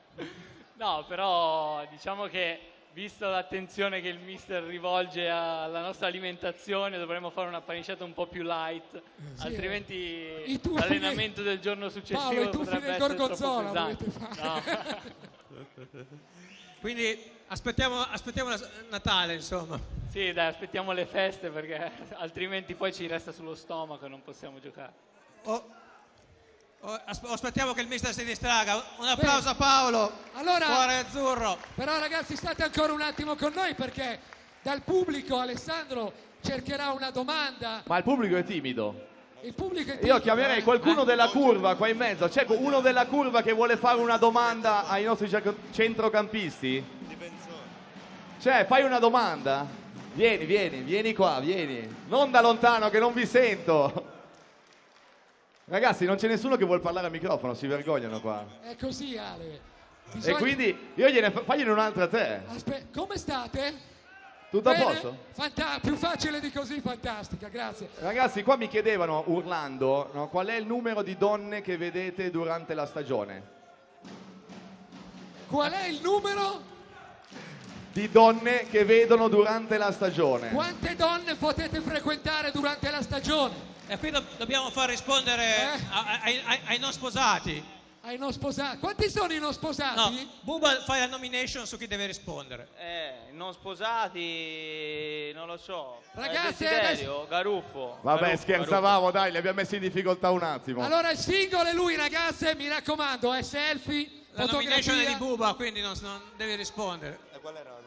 S16: No, però diciamo che visto l'attenzione che il mister rivolge alla nostra alimentazione dovremmo fare una panisciata un po' più light,
S2: Sì,
S16: altrimenti
S2: tuffi
S16: l'allenamento del giorno successivo
S2: Paolo,
S16: potrebbe essere troppo pesante. No. *laughs*
S3: Quindi aspettiamo, aspettiamo Natale, insomma.
S16: Sì, dai, aspettiamo le feste perché *laughs* altrimenti poi ci resta sullo stomaco e non possiamo giocare.
S3: Oh, asp- aspettiamo che il mister si distraga. Un applauso a Paolo.
S2: Allora,
S3: Cuore azzurro.
S2: Però ragazzi state ancora un attimo con noi perché dal pubblico Alessandro cercherà una domanda.
S4: Ma il pubblico è timido.
S2: Il pubblico è
S4: Io chiamerei
S2: eh.
S4: qualcuno della curva qua in mezzo. C'è uno della curva che vuole fare una domanda ai nostri centrocampisti? C'è, fai una domanda. Vieni, vieni, vieni qua, vieni. Non da lontano che non vi sento. Ragazzi, non c'è nessuno che vuole parlare al microfono, si vergognano qua.
S2: È così Ale.
S4: E
S2: Bisogna-
S4: quindi io gliene fa- fagliene un'altra a te.
S2: Aspe- come state?
S4: Tutto a
S2: Bene?
S4: posto?
S2: Fanta- più facile di così, fantastica, grazie.
S4: Ragazzi, qua mi chiedevano, urlando, no, qual è il numero di donne che vedete durante la stagione?
S2: Qual è il numero?
S4: Di donne che vedono durante la stagione.
S2: Quante donne potete frequentare durante la stagione?
S3: E qui do- dobbiamo far rispondere a- ai, ai- ai non sposati.
S2: Ai non sposati. Quanti sono i non sposati?
S3: No, Buba fai la nomination su chi deve rispondere.
S17: Eh, non sposati, non lo so.
S2: Ragazzi,
S17: eh, Desiderio, Garuffo.
S4: Vabbè,
S17: Garuffo,
S4: scherzavamo, dai, li abbiamo messi in difficoltà un attimo.
S2: Allora il singolo è lui, ragazze, mi raccomando, è selfie,
S3: La nomination è
S2: fotografia.
S3: di Buba, quindi non, non devi rispondere.
S17: qual era?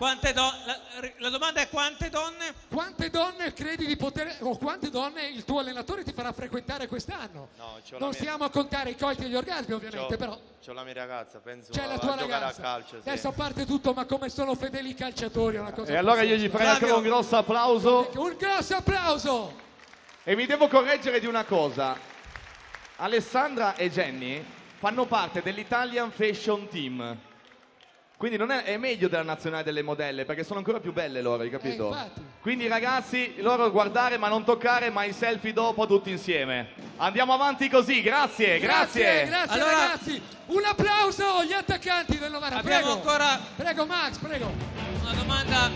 S3: Quante do- la, la domanda è quante donne?
S2: Quante donne credi di poter o quante donne il tuo allenatore ti farà frequentare quest'anno?
S17: No,
S2: Non
S17: mia-
S2: stiamo a contare i colti e gli orgasmi, ovviamente,
S17: c'ho,
S2: però
S17: c'ho la mia ragazza, penso
S2: c'è
S17: a,
S2: la tua
S17: a giocare
S2: ragazza.
S17: a calcio. sì.
S2: Adesso a parte tutto, ma come sono fedeli i calciatori è una cosa
S4: E allora io gli farei anche un grosso applauso.
S2: Un grosso applauso!
S4: E mi devo correggere di una cosa. Alessandra e Jenny fanno parte dell'Italian Fashion Team. Quindi non è, è meglio della nazionale delle modelle, perché sono ancora più belle loro, hai capito?
S2: Eh.
S4: Quindi ragazzi, loro guardare ma non toccare, ma i selfie dopo tutti insieme. Andiamo avanti così, grazie, grazie.
S2: Grazie
S3: Allora-
S2: ragazzi! Un applauso agli attaccanti del Novara,
S3: Abbiamo
S2: prego!
S3: ancora
S2: Prego Max, prego!
S3: una domanda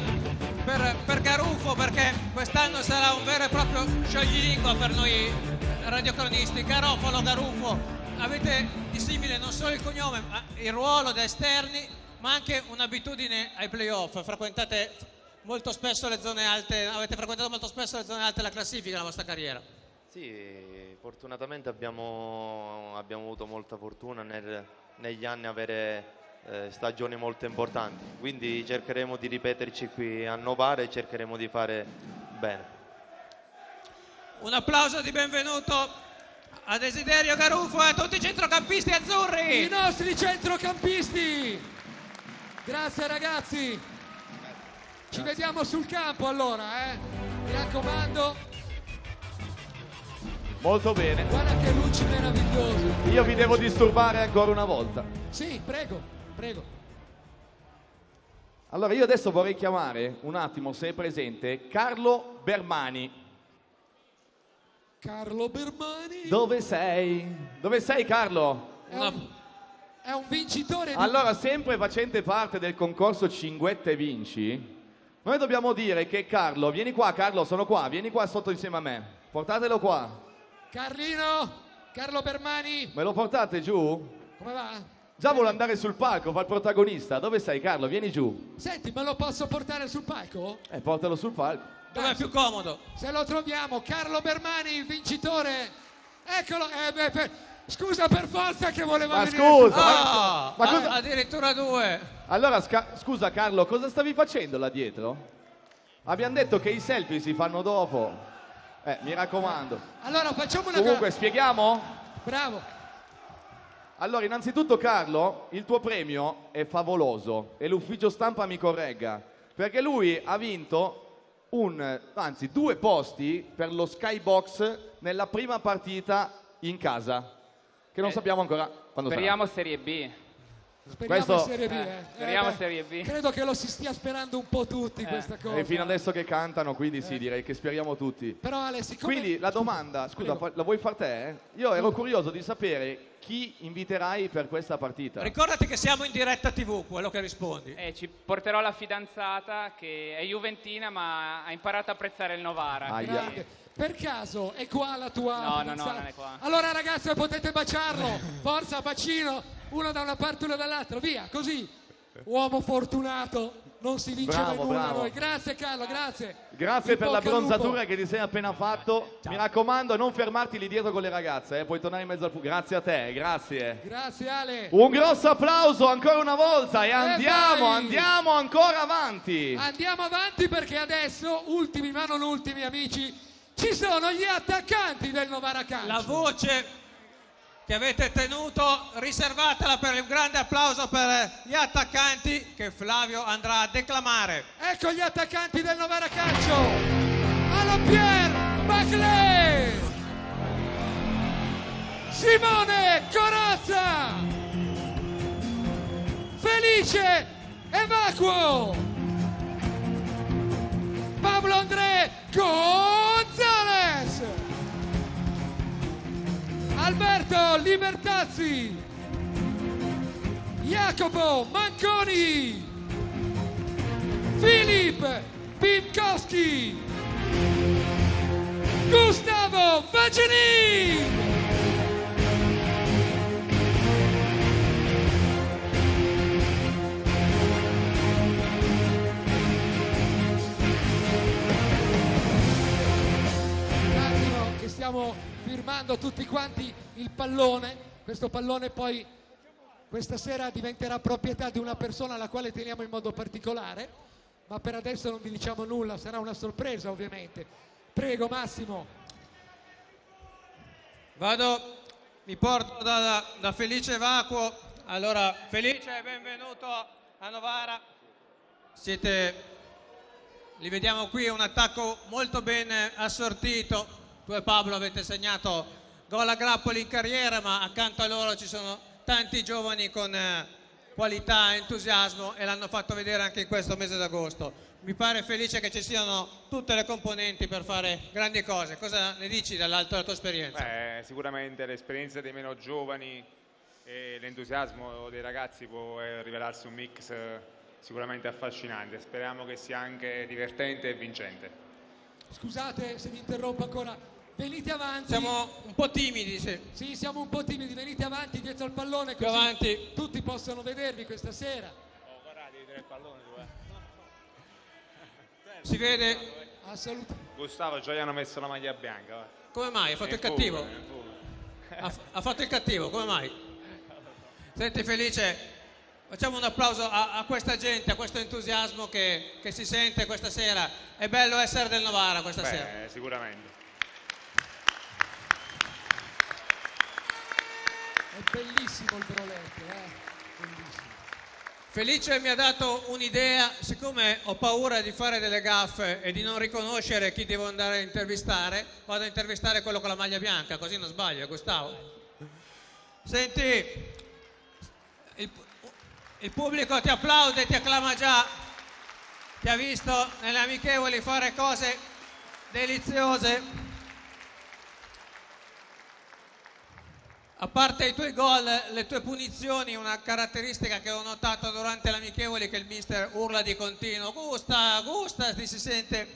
S3: per, per Garufo perché quest'anno sarà un vero e proprio scioglilingua per noi radiocronisti. Garofalo, Garufo, avete di simile non solo il cognome, ma il ruolo da esterni, ma anche un'abitudine ai playoff. Frequentate molto spesso le zone alte, avete frequentato molto spesso le zone alte della classifica nella vostra carriera.
S18: Sì, fortunatamente abbiamo, abbiamo avuto molta fortuna nel- negli anni avere eh, stagioni molto importanti, quindi cercheremo di ripeterci qui a Novara e cercheremo di fare bene.
S3: Un applauso di benvenuto a Desiderio Garufo e a tutti i centrocampisti azzurri.
S2: I nostri centrocampisti! Grazie ragazzi! Ci vediamo sul campo allora, eh? Mi raccomando,
S4: Molto bene.
S2: guarda che luci meravigliose.
S4: Io vi devo disturbare ancora una volta.
S2: Sì, prego, prego.
S4: Allora io adesso vorrei chiamare un attimo, se è presente, Carlo Bermani.
S2: Carlo Bermani.
S4: Dove sei? Dove sei Carlo?
S2: È un, è un vincitore di...
S4: Allora, sempre facente parte del concorso Cinguette Vinci, noi dobbiamo dire che Carlo, vieni qua Carlo, sono qua, vieni qua sotto insieme a me. Portatelo qua.
S2: Carlino, Carlo Bermani,
S4: Me lo portate giù?
S2: come va?
S4: Già vuole andare sul palco, fa il protagonista. Dove sei Carlo? Vieni giù.
S2: Senti, me lo posso portare sul palco?
S4: Eh, portalo sul palco.
S3: Dove è più comodo?
S2: Se lo troviamo, Carlo Bermani, il vincitore. Eccolo. eh, beh, per- Scusa per forza che voleva
S4: Ma
S2: venire.
S4: scusa,
S3: Ah,
S4: ma, ma cosa-
S3: addirittura due.
S4: Allora, sca- scusa Carlo, cosa stavi facendo là dietro? Abbiamo detto che i selfie si fanno dopo. Eh, mi raccomando.
S2: Allora facciamo una
S4: Comunque,
S2: cosa.
S4: spieghiamo?
S2: Bravo.
S4: Allora, innanzitutto Carlo, il tuo premio è favoloso e l'ufficio stampa mi corregga, perché lui ha vinto un, anzi due posti per lo Skybox nella prima partita in casa, che non
S19: Eh,
S4: sappiamo ancora quando sarà.
S19: Speriamo Serie B.
S2: Speriamo
S4: Questo-
S2: Serie B.
S19: Eh,
S2: eh.
S19: speriamo
S2: beh,
S19: Serie B.
S2: Credo che lo si stia sperando un po' tutti questa cosa.
S4: E fino adesso che cantano, quindi sì, direi che speriamo tutti.
S2: Però Ale, siccome...
S4: Quindi la domanda, scusa, fa- la vuoi far te? eh? Io ero curioso di sapere chi inviterai per questa partita.
S3: Ricordati che siamo in diretta TV, quello che rispondi.
S19: Eh, ci porterò la fidanzata che è juventina ma ha imparato a apprezzare il Novara.
S4: Aia.
S19: quindi-
S2: Grande. Per caso è qua la tua
S19: No, no, no, non è qua.
S2: Allora ragazze potete baciarlo. Forza, bacino. Uno da una parte, uno dall'altra. Via, così. Uomo fortunato. Non si vince
S4: Bravo,
S2: mai nulla
S4: bravo.
S2: noi. Grazie Carlo, grazie.
S4: Grazie
S2: In
S4: per la
S2: al lupo.
S4: bronzatura che ti sei appena fatto. Mi raccomando, non fermarti lì dietro con le ragazze, eh, puoi tornare in mezzo al fu- Grazie a te, grazie.
S2: Grazie Ale.
S4: Un grosso applauso ancora una volta e andiamo,
S2: vai.
S4: andiamo ancora avanti.
S2: Andiamo avanti perché adesso, ultimi ma non ultimi amici, ci sono gli attaccanti del Novara Calcio.
S3: La voce che avete tenuto, riservatela per un grande applauso per gli attaccanti che Flavio andrà a declamare.
S2: Ecco gli attaccanti del Novara Calcio. Allo Pierre Baclé. Simone Corazza. Felice Evacuo. Pablo André Gonzalez. Alberto Libertazzi. Jacopo Manconi. Filip Pinkowski. Gustavo Vagini. Stiamo firmando tutti quanti il pallone. Questo pallone poi questa sera diventerà proprietà di una persona alla quale teniamo in modo particolare, ma per adesso non vi diciamo nulla, sarà una sorpresa ovviamente. Prego Massimo.
S3: Vado, mi porto da, da Felice Vacuo. Allora, Felice, benvenuto a Novara. Siete, li vediamo qui, un attacco molto ben assortito. Tu e Pablo avete segnato gol a grappoli in carriera, ma accanto a loro ci sono tanti giovani con eh, qualità, entusiasmo e l'hanno fatto vedere anche in questo mese d'agosto. Mi pare felice che ci siano tutte le componenti per fare grandi cose. Cosa ne dici dall'alto della tua esperienza?
S20: Beh, sicuramente l'esperienza dei meno giovani e l'entusiasmo dei ragazzi può eh, rivelarsi un mix eh, sicuramente affascinante. Speriamo che sia anche divertente e vincente.
S2: Scusate se vi interrompo ancora, venite avanti.
S3: Siamo un po' timidi, sì.
S2: Sì, siamo un po' timidi, venite avanti dietro al pallone
S3: Più
S2: così
S3: avanti.
S2: tutti possono vedervi questa sera.
S3: Si vede
S2: Assolutamente.
S20: Gustavo, già gli hanno messo la maglia bianca. va.
S3: Come mai? Ha fatto il cattivo? Ha, ha fatto il cattivo, come mai? Senti Felice, facciamo un applauso a, a questa gente, a questo entusiasmo che, che si sente questa sera. È bello essere del Novara questa
S20: Beh,
S3: sera.
S20: sicuramente.
S2: È bellissimo il broletto, eh? Bellissimo.
S3: Felice mi ha dato un'idea, siccome ho paura di fare delle gaffe e di non riconoscere chi devo andare a intervistare, vado a intervistare quello con la maglia bianca, così non sbaglio, Gustavo. Senti, il, il pubblico ti applaude, ti acclama già, ti ha visto nelle amichevoli fare cose deliziose. A parte i tuoi gol, le tue punizioni, una caratteristica che ho notato durante l'amichevole è che il mister urla di continuo, gusta, gusta, ti si sente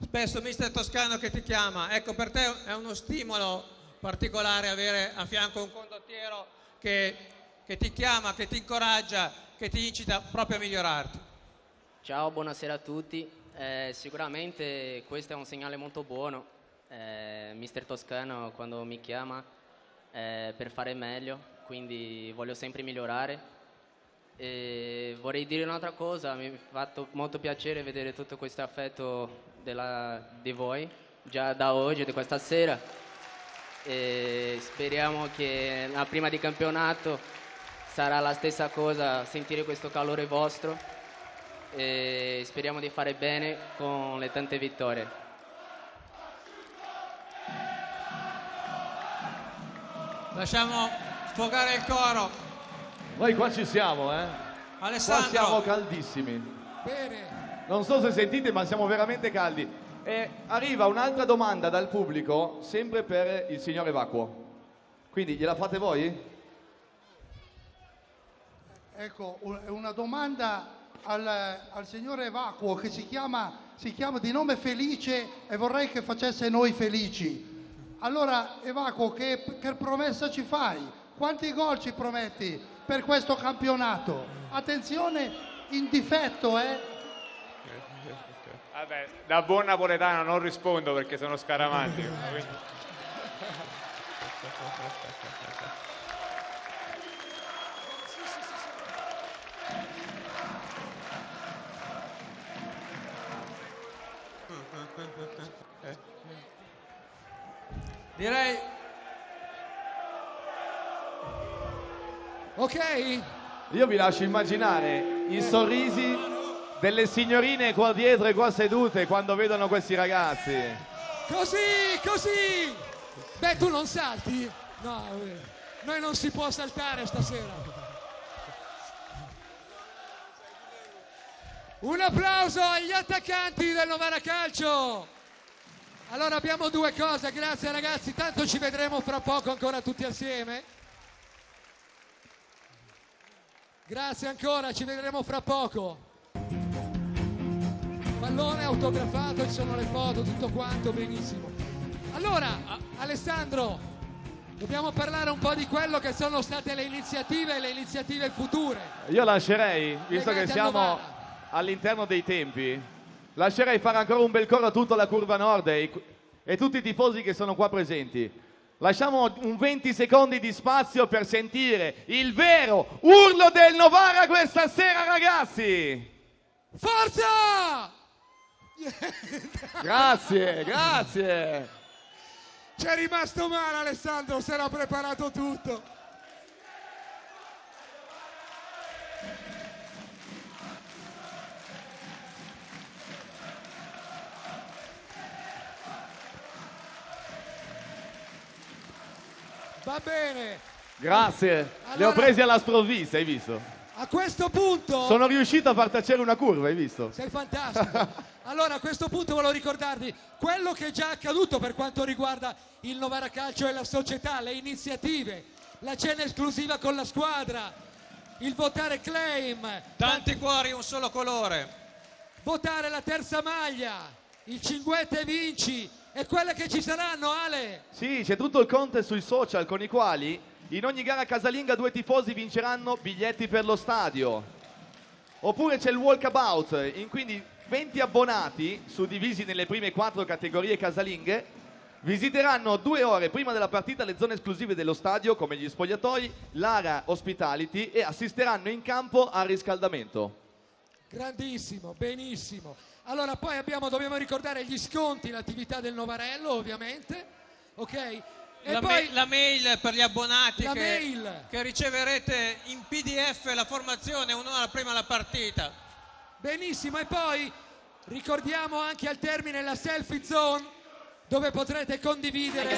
S3: spesso mister Toscano che ti chiama. Ecco, per te è uno stimolo particolare avere a fianco un condottiero che, che ti chiama, che ti incoraggia, che ti incita proprio a migliorarti.
S21: Ciao, buonasera a tutti. Eh, sicuramente questo è un segnale molto buono. Eh, Mister Toscano quando mi chiama eh, per fare meglio, quindi voglio sempre migliorare. E vorrei dire un'altra cosa, mi ha fatto molto piacere vedere tutto questo affetto della- di voi, già da oggi, di questa sera. E speriamo che la prima di campionato sarà la stessa cosa, sentire questo calore vostro e speriamo di fare bene con le tante vittorie.
S3: Lasciamo sfogare il coro.
S4: Noi qua ci siamo, eh.
S3: Alessandro.
S4: Qua siamo caldissimi.
S2: Bene.
S4: Non so se sentite, ma siamo veramente caldi. E arriva un'altra domanda dal pubblico, sempre per il signore Vacuo. Quindi gliela fate voi?
S1: Ecco, un- una domanda al, al signore Vacuo che si chiama, si chiama di nome Felice e vorrei che facesse noi felici. Allora, Evacuo, che, che promessa ci fai? Quanti gol ci prometti per questo campionato? Attenzione, in difetto, eh?
S20: Vabbè, da buon napoletano non rispondo perché sono scaramantico.
S3: Direi
S2: Ok?
S4: Io vi lascio immaginare i sorrisi delle signorine qua dietro e qua sedute quando vedono questi ragazzi.
S2: Così, così! Beh, tu non salti? No, eh, noi non si può saltare stasera. Un applauso agli attaccanti del Novara Calcio. Allora abbiamo due cose, grazie ragazzi, tanto ci vedremo fra poco ancora tutti assieme. Grazie ancora, ci vedremo fra poco. Pallone autografato, ci sono le foto, tutto quanto, benissimo. Allora, Alessandro, dobbiamo parlare un po' di quello che sono state le iniziative e le iniziative future.
S4: Io lascerei, visto che siamo all'interno dei tempi, lascerei fare ancora un bel coro a tutta la curva nord e, e tutti i tifosi che sono qua presenti. Lasciamo un 20 secondi di spazio per sentire il vero urlo del Novara questa sera, ragazzi!
S2: Forza! *laughs*
S4: Grazie, grazie!
S2: C'è rimasto male Alessandro, si era preparato tutto. Va bene,
S4: Grazie, li ho
S2: Allora-
S4: presi alla sprovvista, hai visto?
S2: a questo punto...
S4: Sono riuscito a far tacere una curva, hai visto?
S2: Sei fantastico. *laughs* Allora, a questo punto volevo ricordarvi quello che è già accaduto per quanto riguarda il Novara Calcio e la società, le iniziative, la cena esclusiva con la squadra, il votare claim,
S3: tanti cuori, un solo colore.
S2: votare la terza maglia, il cinguette vinci e quelle che ci saranno, Ale.
S4: Sì, c'è tutto il content sui social con i quali in ogni gara casalinga due tifosi vinceranno biglietti per lo stadio. Oppure c'è il walkabout, in quindi 20 abbonati, suddivisi nelle prime quattro categorie casalinghe, Visiteranno due ore prima della partita le zone esclusive dello stadio, come gli spogliatoi, l'area hospitality e assisteranno in campo al riscaldamento.
S2: Grandissimo, benissimo. Allora poi abbiamo, dobbiamo ricordare gli sconti, l'attività del Novarello ovviamente, ok? E
S3: la,
S2: poi
S3: ma- la mail per gli abbonati
S2: La
S3: che,
S2: mail.
S3: che riceverete in PDF la formazione un'ora prima della partita.
S2: Benissimo, e poi ricordiamo anche al termine la selfie zone dove potrete condividere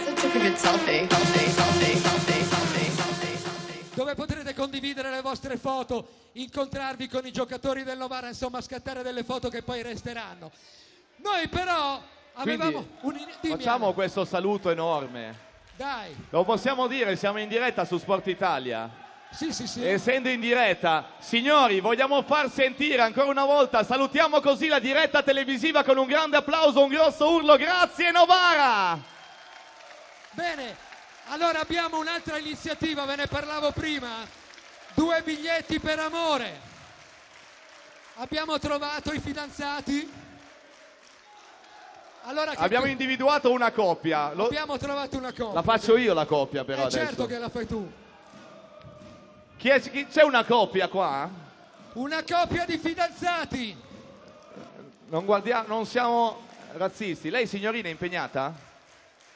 S2: dove potrete condividere le vostre foto, incontrarvi con i giocatori del Novara, insomma scattare delle foto che poi resteranno. Noi però avevamo un dimmi,
S4: Facciamo questo saluto enorme.
S2: Dai.
S4: Lo possiamo dire, siamo in diretta su Sport Italia.
S2: Sì, sì, sì.
S4: Essendo in diretta, signori, vogliamo far sentire ancora una volta, salutiamo così la diretta televisiva con un grande applauso, un grosso urlo, grazie Novara!
S2: Bene, allora abbiamo un'altra iniziativa, ve ne parlavo prima. Due biglietti per amore. Abbiamo trovato i fidanzati. Allora che
S4: Abbiamo individuato una coppia, Lo-
S2: abbiamo trovato una coppia.
S4: la faccio io la coppia però
S2: Eh,
S4: adesso.
S2: certo che la fai tu.
S4: Chi è- chi- c'è una coppia qua?
S2: Una coppia di fidanzati.
S4: Non guardiamo, non siamo razzisti. Lei signorina è impegnata?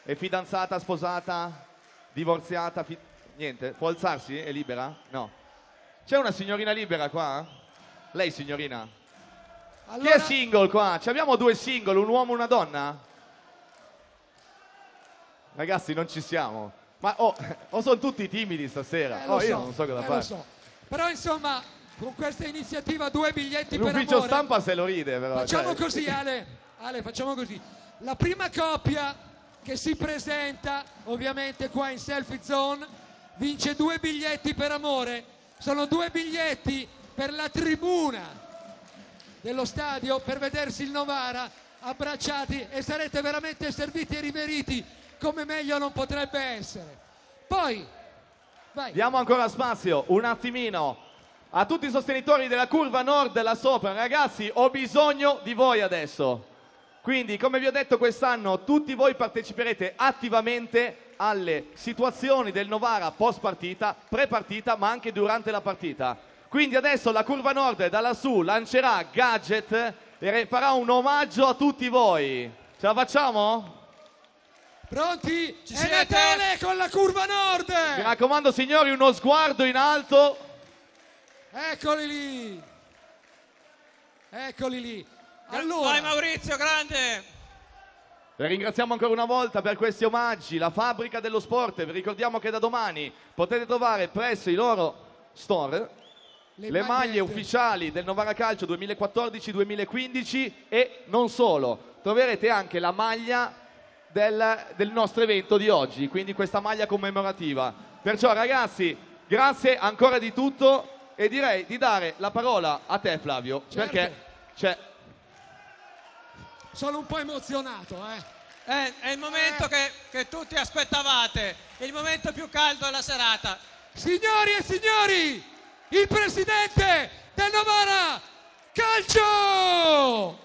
S4: È fidanzata, sposata, divorziata? fi- Niente, può alzarsi? È libera? No. C'è una signorina libera qua? Lei signorina? Chi è single qua? Ci abbiamo due single, un uomo e una donna? Ragazzi, non ci siamo. Ma oh, o sono tutti timidi stasera?
S2: Eh,
S4: oh, io
S2: so,
S4: non so cosa
S2: eh,
S4: fare.
S2: so. Però insomma, con questa iniziativa due biglietti per
S4: L'ufficio stampa se lo ride però.
S2: Facciamo
S4: cioè.
S2: così, Ale. Ale, facciamo così. La prima coppia che si presenta, ovviamente qua in Selfie Zone, vince due biglietti per amore. Sono due biglietti per la tribuna dello stadio per vedersi il Novara abbracciati e sarete veramente serviti e riveriti come meglio non potrebbe essere. Poi, vai.
S4: Diamo ancora spazio, un attimino, a tutti i sostenitori della curva nord là sopra. Ragazzi, ho bisogno di voi adesso. Quindi, come vi ho detto quest'anno, tutti voi parteciperete attivamente alle situazioni del Novara post partita, pre partita, ma anche durante la partita. Quindi adesso la curva nord da lassù lancerà gadget e farà un omaggio a tutti voi. Ce la facciamo?
S2: Pronti?
S3: Ci
S2: È
S3: siete?
S2: Natale con la curva nord!
S4: Mi raccomando signori, uno sguardo in alto.
S2: Eccoli lì! Eccoli lì! Allora,
S3: Vai Maurizio, grande!
S4: Vi ringraziamo ancora una volta per questi omaggi, la fabbrica dello sport. Vi ricordiamo che da domani potete trovare presso i loro store
S2: Le
S4: le, maglie ufficiali del Novara Calcio 2014-2015 e non solo. Troverete anche la maglia del, del nostro evento di oggi, quindi questa maglia commemorativa. Perciò ragazzi, grazie ancora di tutto e direi di dare la parola a te Flavio,
S2: Certo.
S4: perché c'è
S2: sono un po' emozionato, eh.
S3: È, è il momento che, che tutti aspettavate, il momento più caldo della serata.
S2: Signori e signori, il presidente del Novara Calcio!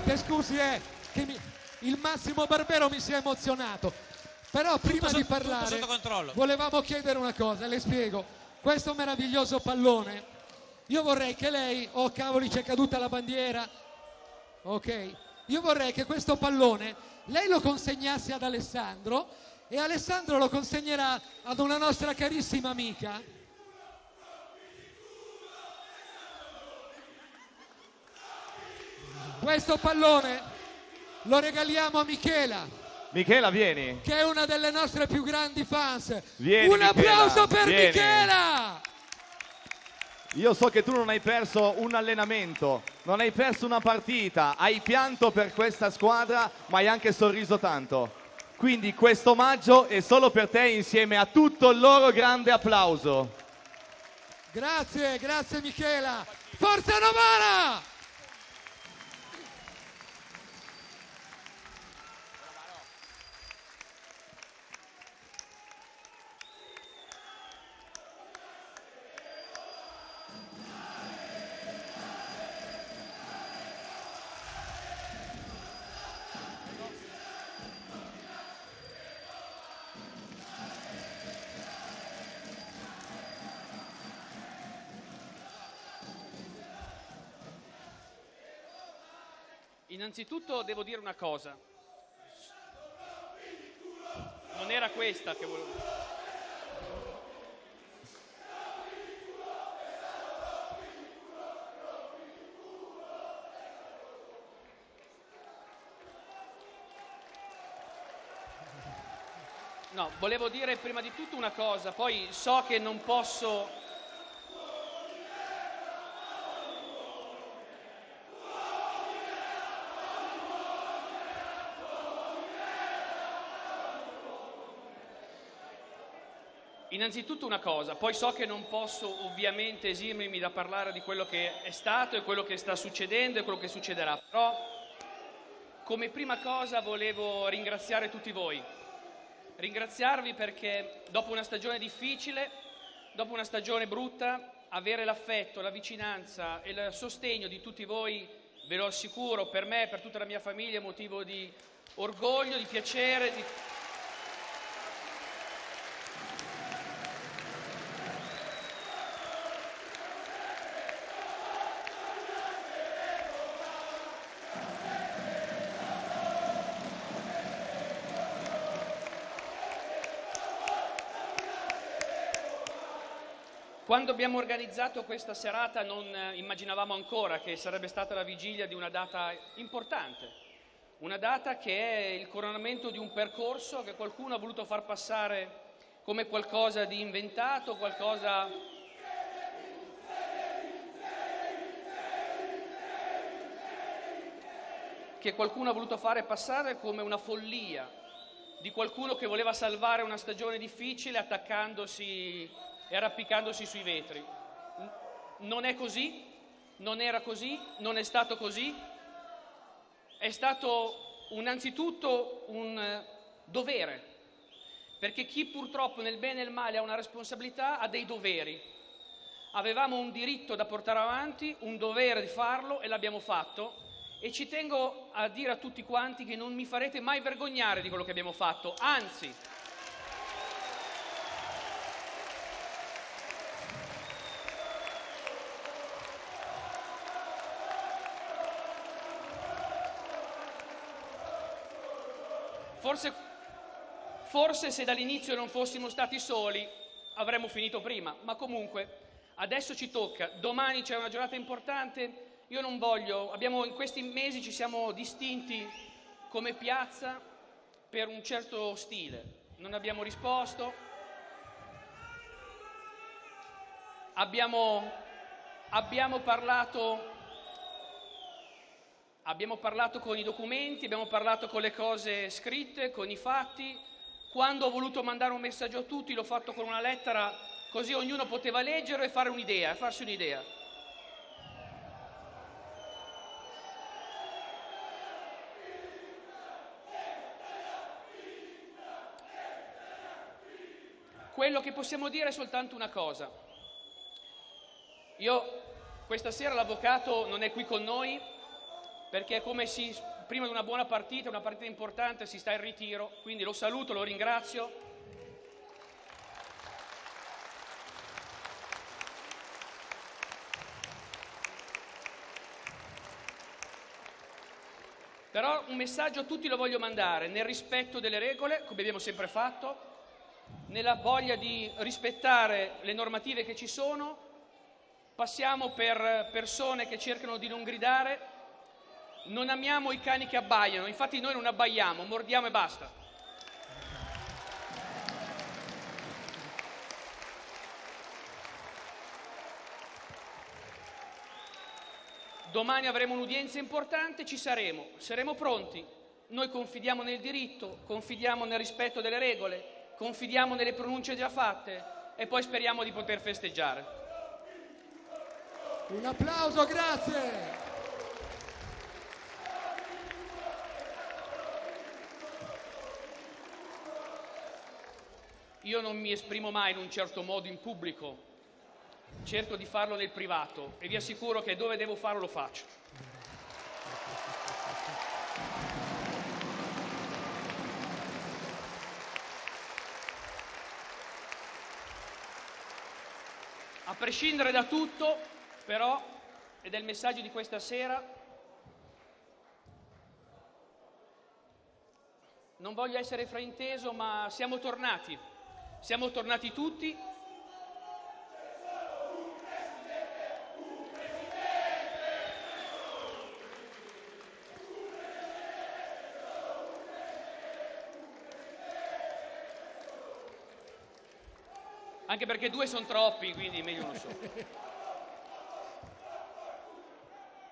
S2: Presidente, scusi, eh, che mi- il Massimo Barbero mi si è emozionato. Però prima
S3: sotto-
S2: di
S3: tutto
S2: parlare, volevamo chiedere una cosa, le spiego. Questo meraviglioso pallone, io vorrei che lei, oh cavoli c'è caduta la bandiera, ok, io vorrei che questo pallone lei lo consegnasse ad Alessandro e Alessandro lo consegnerà ad una nostra carissima amica. Questo pallone lo regaliamo a Michela.
S4: Michela, vieni.
S2: che è una delle nostre più grandi fans.
S4: Vieni,
S2: Un
S4: Michela,
S2: applauso per
S4: vieni.
S2: Michela!
S4: Io so che tu non hai perso un allenamento, non hai perso una partita, hai pianto per questa squadra, ma hai anche sorriso tanto. Quindi questo omaggio è solo per te insieme a tutto il loro grande applauso.
S2: Grazie, grazie Michela. Forza Novara!
S22: Innanzitutto devo dire una cosa. Non era questa che volevo. No, volevo dire prima di tutto una cosa, poi so che non posso Innanzitutto una cosa, poi so che non posso ovviamente esimermi da parlare di quello che è stato e quello che sta succedendo e quello che succederà, però come prima cosa volevo ringraziare tutti voi, ringraziarvi perché dopo una stagione difficile, dopo una stagione brutta, avere l'affetto, la vicinanza e il sostegno di tutti voi, ve lo assicuro, per me e per tutta la mia famiglia è motivo di orgoglio, di piacere, di... Quando abbiamo organizzato questa serata non eh, immaginavamo ancora che sarebbe stata la vigilia di una data importante, una data che è il coronamento di un percorso che qualcuno ha voluto far passare come qualcosa di inventato, qualcosa che qualcuno ha voluto fare passare come una follia di qualcuno che voleva salvare una stagione difficile attaccandosi e arrampicandosi sui vetri. Non è così, non era così, non è stato così. È stato innanzitutto un eh, dovere, perché chi purtroppo nel bene e nel male ha una responsabilità ha dei doveri. Avevamo un diritto da portare avanti, un dovere di farlo e l'abbiamo fatto. E ci tengo a dire a tutti quanti che non mi farete mai vergognare di quello che abbiamo fatto, anzi, Forse, forse se dall'inizio non fossimo stati soli avremmo finito prima, ma comunque adesso ci tocca, domani c'è una giornata importante, io non voglio, abbiamo, in questi mesi ci siamo distinti come piazza per un certo stile, non abbiamo risposto, abbiamo, abbiamo parlato Abbiamo parlato con i documenti, abbiamo parlato con le cose scritte, con i fatti. Quando ho voluto mandare un messaggio a tutti l'ho fatto con una lettera così ognuno poteva leggere e fare un'idea, farsi un'idea. Quello che possiamo dire è soltanto una cosa. Io questa sera l'avvocato non è qui con noi, perché come si, prima di una buona partita, una partita importante, si sta in ritiro, quindi lo saluto, lo ringrazio. Però un messaggio a tutti lo voglio mandare, nel rispetto delle regole, come abbiamo sempre fatto, nella voglia di rispettare le normative che ci sono, passiamo per persone che cercano di non gridare, non amiamo i cani che abbaiano, infatti noi non abbaiamo, mordiamo e basta. Domani avremo un'udienza importante, ci saremo, saremo pronti. Noi confidiamo nel diritto, confidiamo nel rispetto delle regole, confidiamo nelle pronunce già fatte e poi speriamo di poter festeggiare.
S2: Un applauso, grazie.
S22: Io non mi esprimo mai in un certo modo in pubblico, cerco di farlo nel privato e vi assicuro che dove devo farlo lo faccio. A prescindere da tutto, però, ed è il messaggio di questa sera, non voglio essere frainteso, ma siamo tornati. Siamo tornati tutti. Anche perché due sono troppi, quindi meglio uno solo.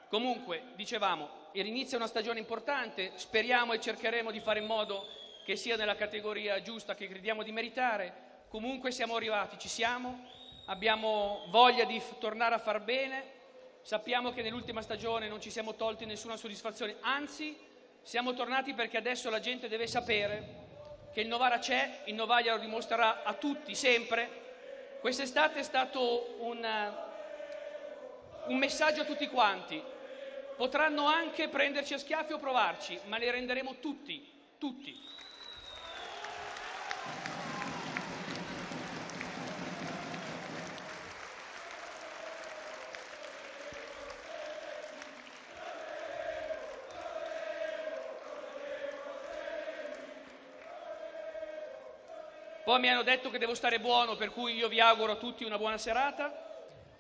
S22: Comunque, dicevamo, inizia una stagione importante, speriamo e cercheremo di fare in modo che sia nella categoria giusta che crediamo di meritare. Comunque siamo arrivati, ci siamo, abbiamo voglia di tornare a far bene, sappiamo che nell'ultima stagione non ci siamo tolti nessuna soddisfazione, anzi siamo tornati perché adesso la gente deve sapere che il Novara c'è, il Novara lo dimostrerà a tutti, sempre. Quest'estate è stato un, un messaggio a tutti quanti. Potranno anche prenderci a schiaffi o provarci, ma li renderemo tutti, tutti. Poi mi hanno detto che devo stare buono, per cui io vi auguro a tutti una buona serata,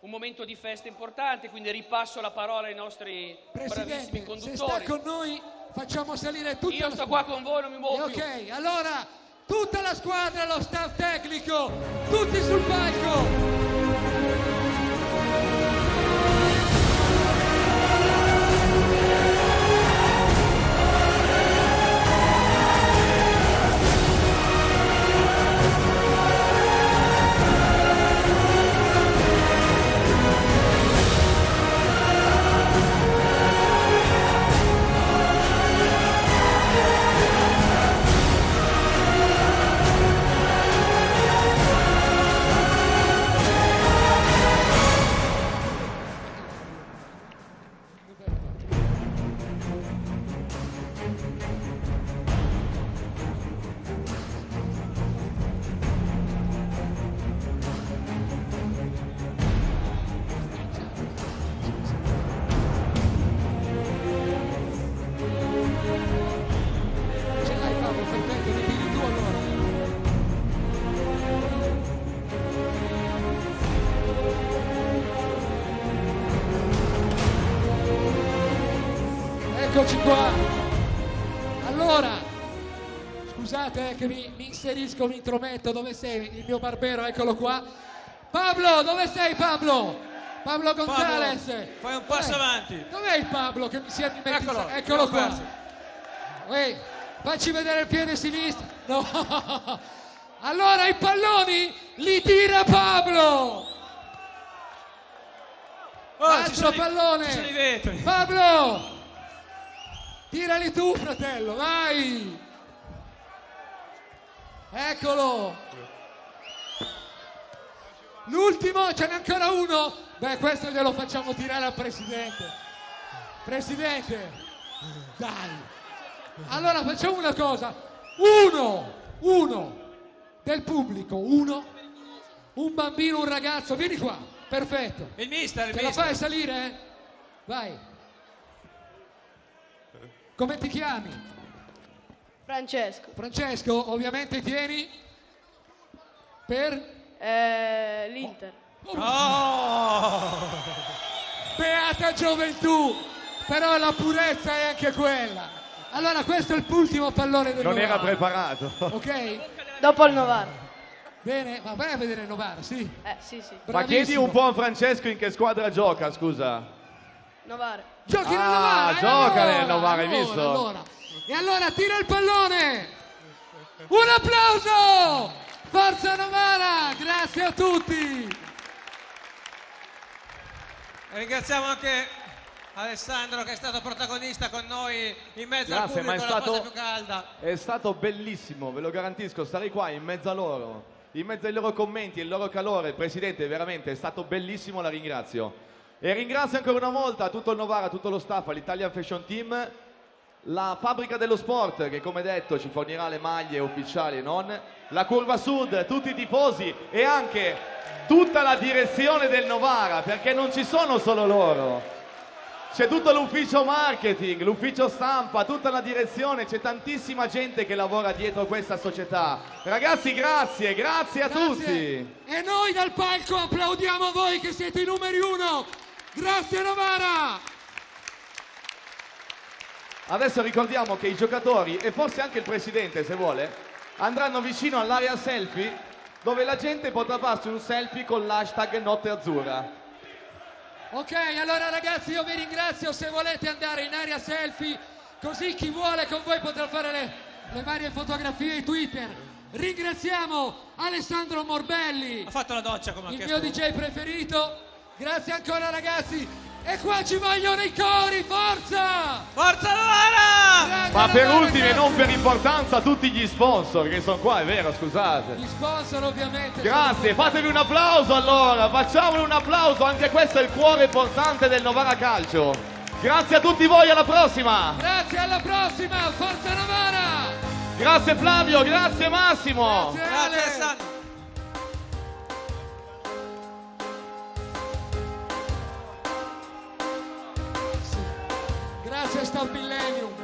S22: un momento di festa importante, quindi ripasso la parola ai nostri bravissimi
S2: Presidente, se
S22: conduttori.
S2: sta con noi facciamo salire tutta
S22: Io sto qua con voi, non mi muovo.
S2: Ok, allora tutta la squadra, lo staff tecnico, tutti sul palco. Eccoci qua. Allora, scusate eh, che mi, mi inserisco, mi intrometto, dove sei il mio barbero? Eccolo qua. Pablo, dove sei Pablo? Pablo Gonzales.
S3: fai un passo
S2: Dov'è?
S3: avanti.
S2: Dov'è il Pablo che mi si è dimesso?
S3: Eccolo,
S2: Eccolo qua. Ehi, facci vedere il piede sinistro. No. *laughs* Allora i palloni li tira Pablo.
S3: Oh,
S2: Altro pallone. Pablo. Tirali tu, fratello, vai. Eccolo. L'ultimo, ce n'è ancora uno. Beh, questo glielo facciamo tirare al presidente. Presidente, dai. Allora facciamo una cosa. Uno, uno del pubblico, uno, un bambino, un ragazzo, vieni qua. Perfetto.
S3: Il mister, il
S2: Ce la
S3: mister.
S2: fai salire? eh? Vai. Come ti chiami?
S23: Francesco.
S2: Francesco, ovviamente tieni per
S23: Eh, L'Inter. *laughs*
S2: Beata gioventù, però la purezza è anche quella. Allora questo è l'ultimo pallone del
S4: Non era
S2: Novara.
S4: preparato.
S2: Ok?
S23: Dopo il Novara.
S2: Bene, ma vai a vedere Novara, sì.
S23: Eh, sì, sì.
S4: Ma chiedi un po' a Francesco in che squadra gioca, scusa.
S23: Novara.
S2: Giochi nel
S4: Ah,
S2: Novara. e
S4: gioca
S2: allora,
S4: nel Novara, hai
S2: allora,
S4: visto?
S2: allora. E allora tira il pallone. Un applauso! Forza Novara! Grazie a tutti!
S3: Ringraziamo anche Alessandro che è stato protagonista con noi in mezzo al
S4: Grazie, ma è
S3: pubblico, la cosa
S4: stato,
S3: più calda.
S4: è stato bellissimo, ve lo garantisco, stare qua in mezzo a loro, in mezzo ai loro commenti, il loro calore. Presidente, veramente è stato bellissimo, la ringrazio. E ringrazio ancora una volta tutto il Novara, tutto lo staff, l'Italian Fashion Team, la fabbrica dello sport che come detto ci fornirà le maglie ufficiali e non, la Curva Sud, tutti i tifosi e anche tutta la direzione del Novara, perché non ci sono solo loro. C'è tutto l'ufficio marketing, l'ufficio stampa, tutta la direzione, c'è tantissima gente che lavora dietro questa società. Ragazzi, grazie, grazie a tutti.
S2: E noi dal palco applaudiamo voi che siete i numeri uno! Grazie Novara!
S4: Adesso ricordiamo che i giocatori e forse anche il presidente, se vuole, andranno vicino all'area selfie dove la gente potrà farsi un selfie con l'hashtag Notte Azzurra.
S2: Ok, allora ragazzi io vi ringrazio se volete andare in area selfie, così chi vuole con voi potrà fare le, le varie fotografie e Twitter. Ringraziamo Alessandro Morbelli.
S3: Ha fatto la doccia come ha
S2: il mio. DJ preferito. Grazie ancora ragazzi. E qua ci vogliono i cori, forza!
S3: Forza Novara!
S4: Ma per ultimi e non per importanza tutti gli sponsor che sono qua, è vero, scusate.
S2: Gli sponsor ovviamente.
S4: Grazie, fatevi un applauso allora, facciamoli un applauso, anche questo è il cuore portante del Novara Calcio. Grazie a tutti voi, alla prossima!
S2: Grazie, alla prossima! Forza Novara!
S4: Grazie Flavio, grazie Massimo!
S2: Grazie. Grazie Star Millennium.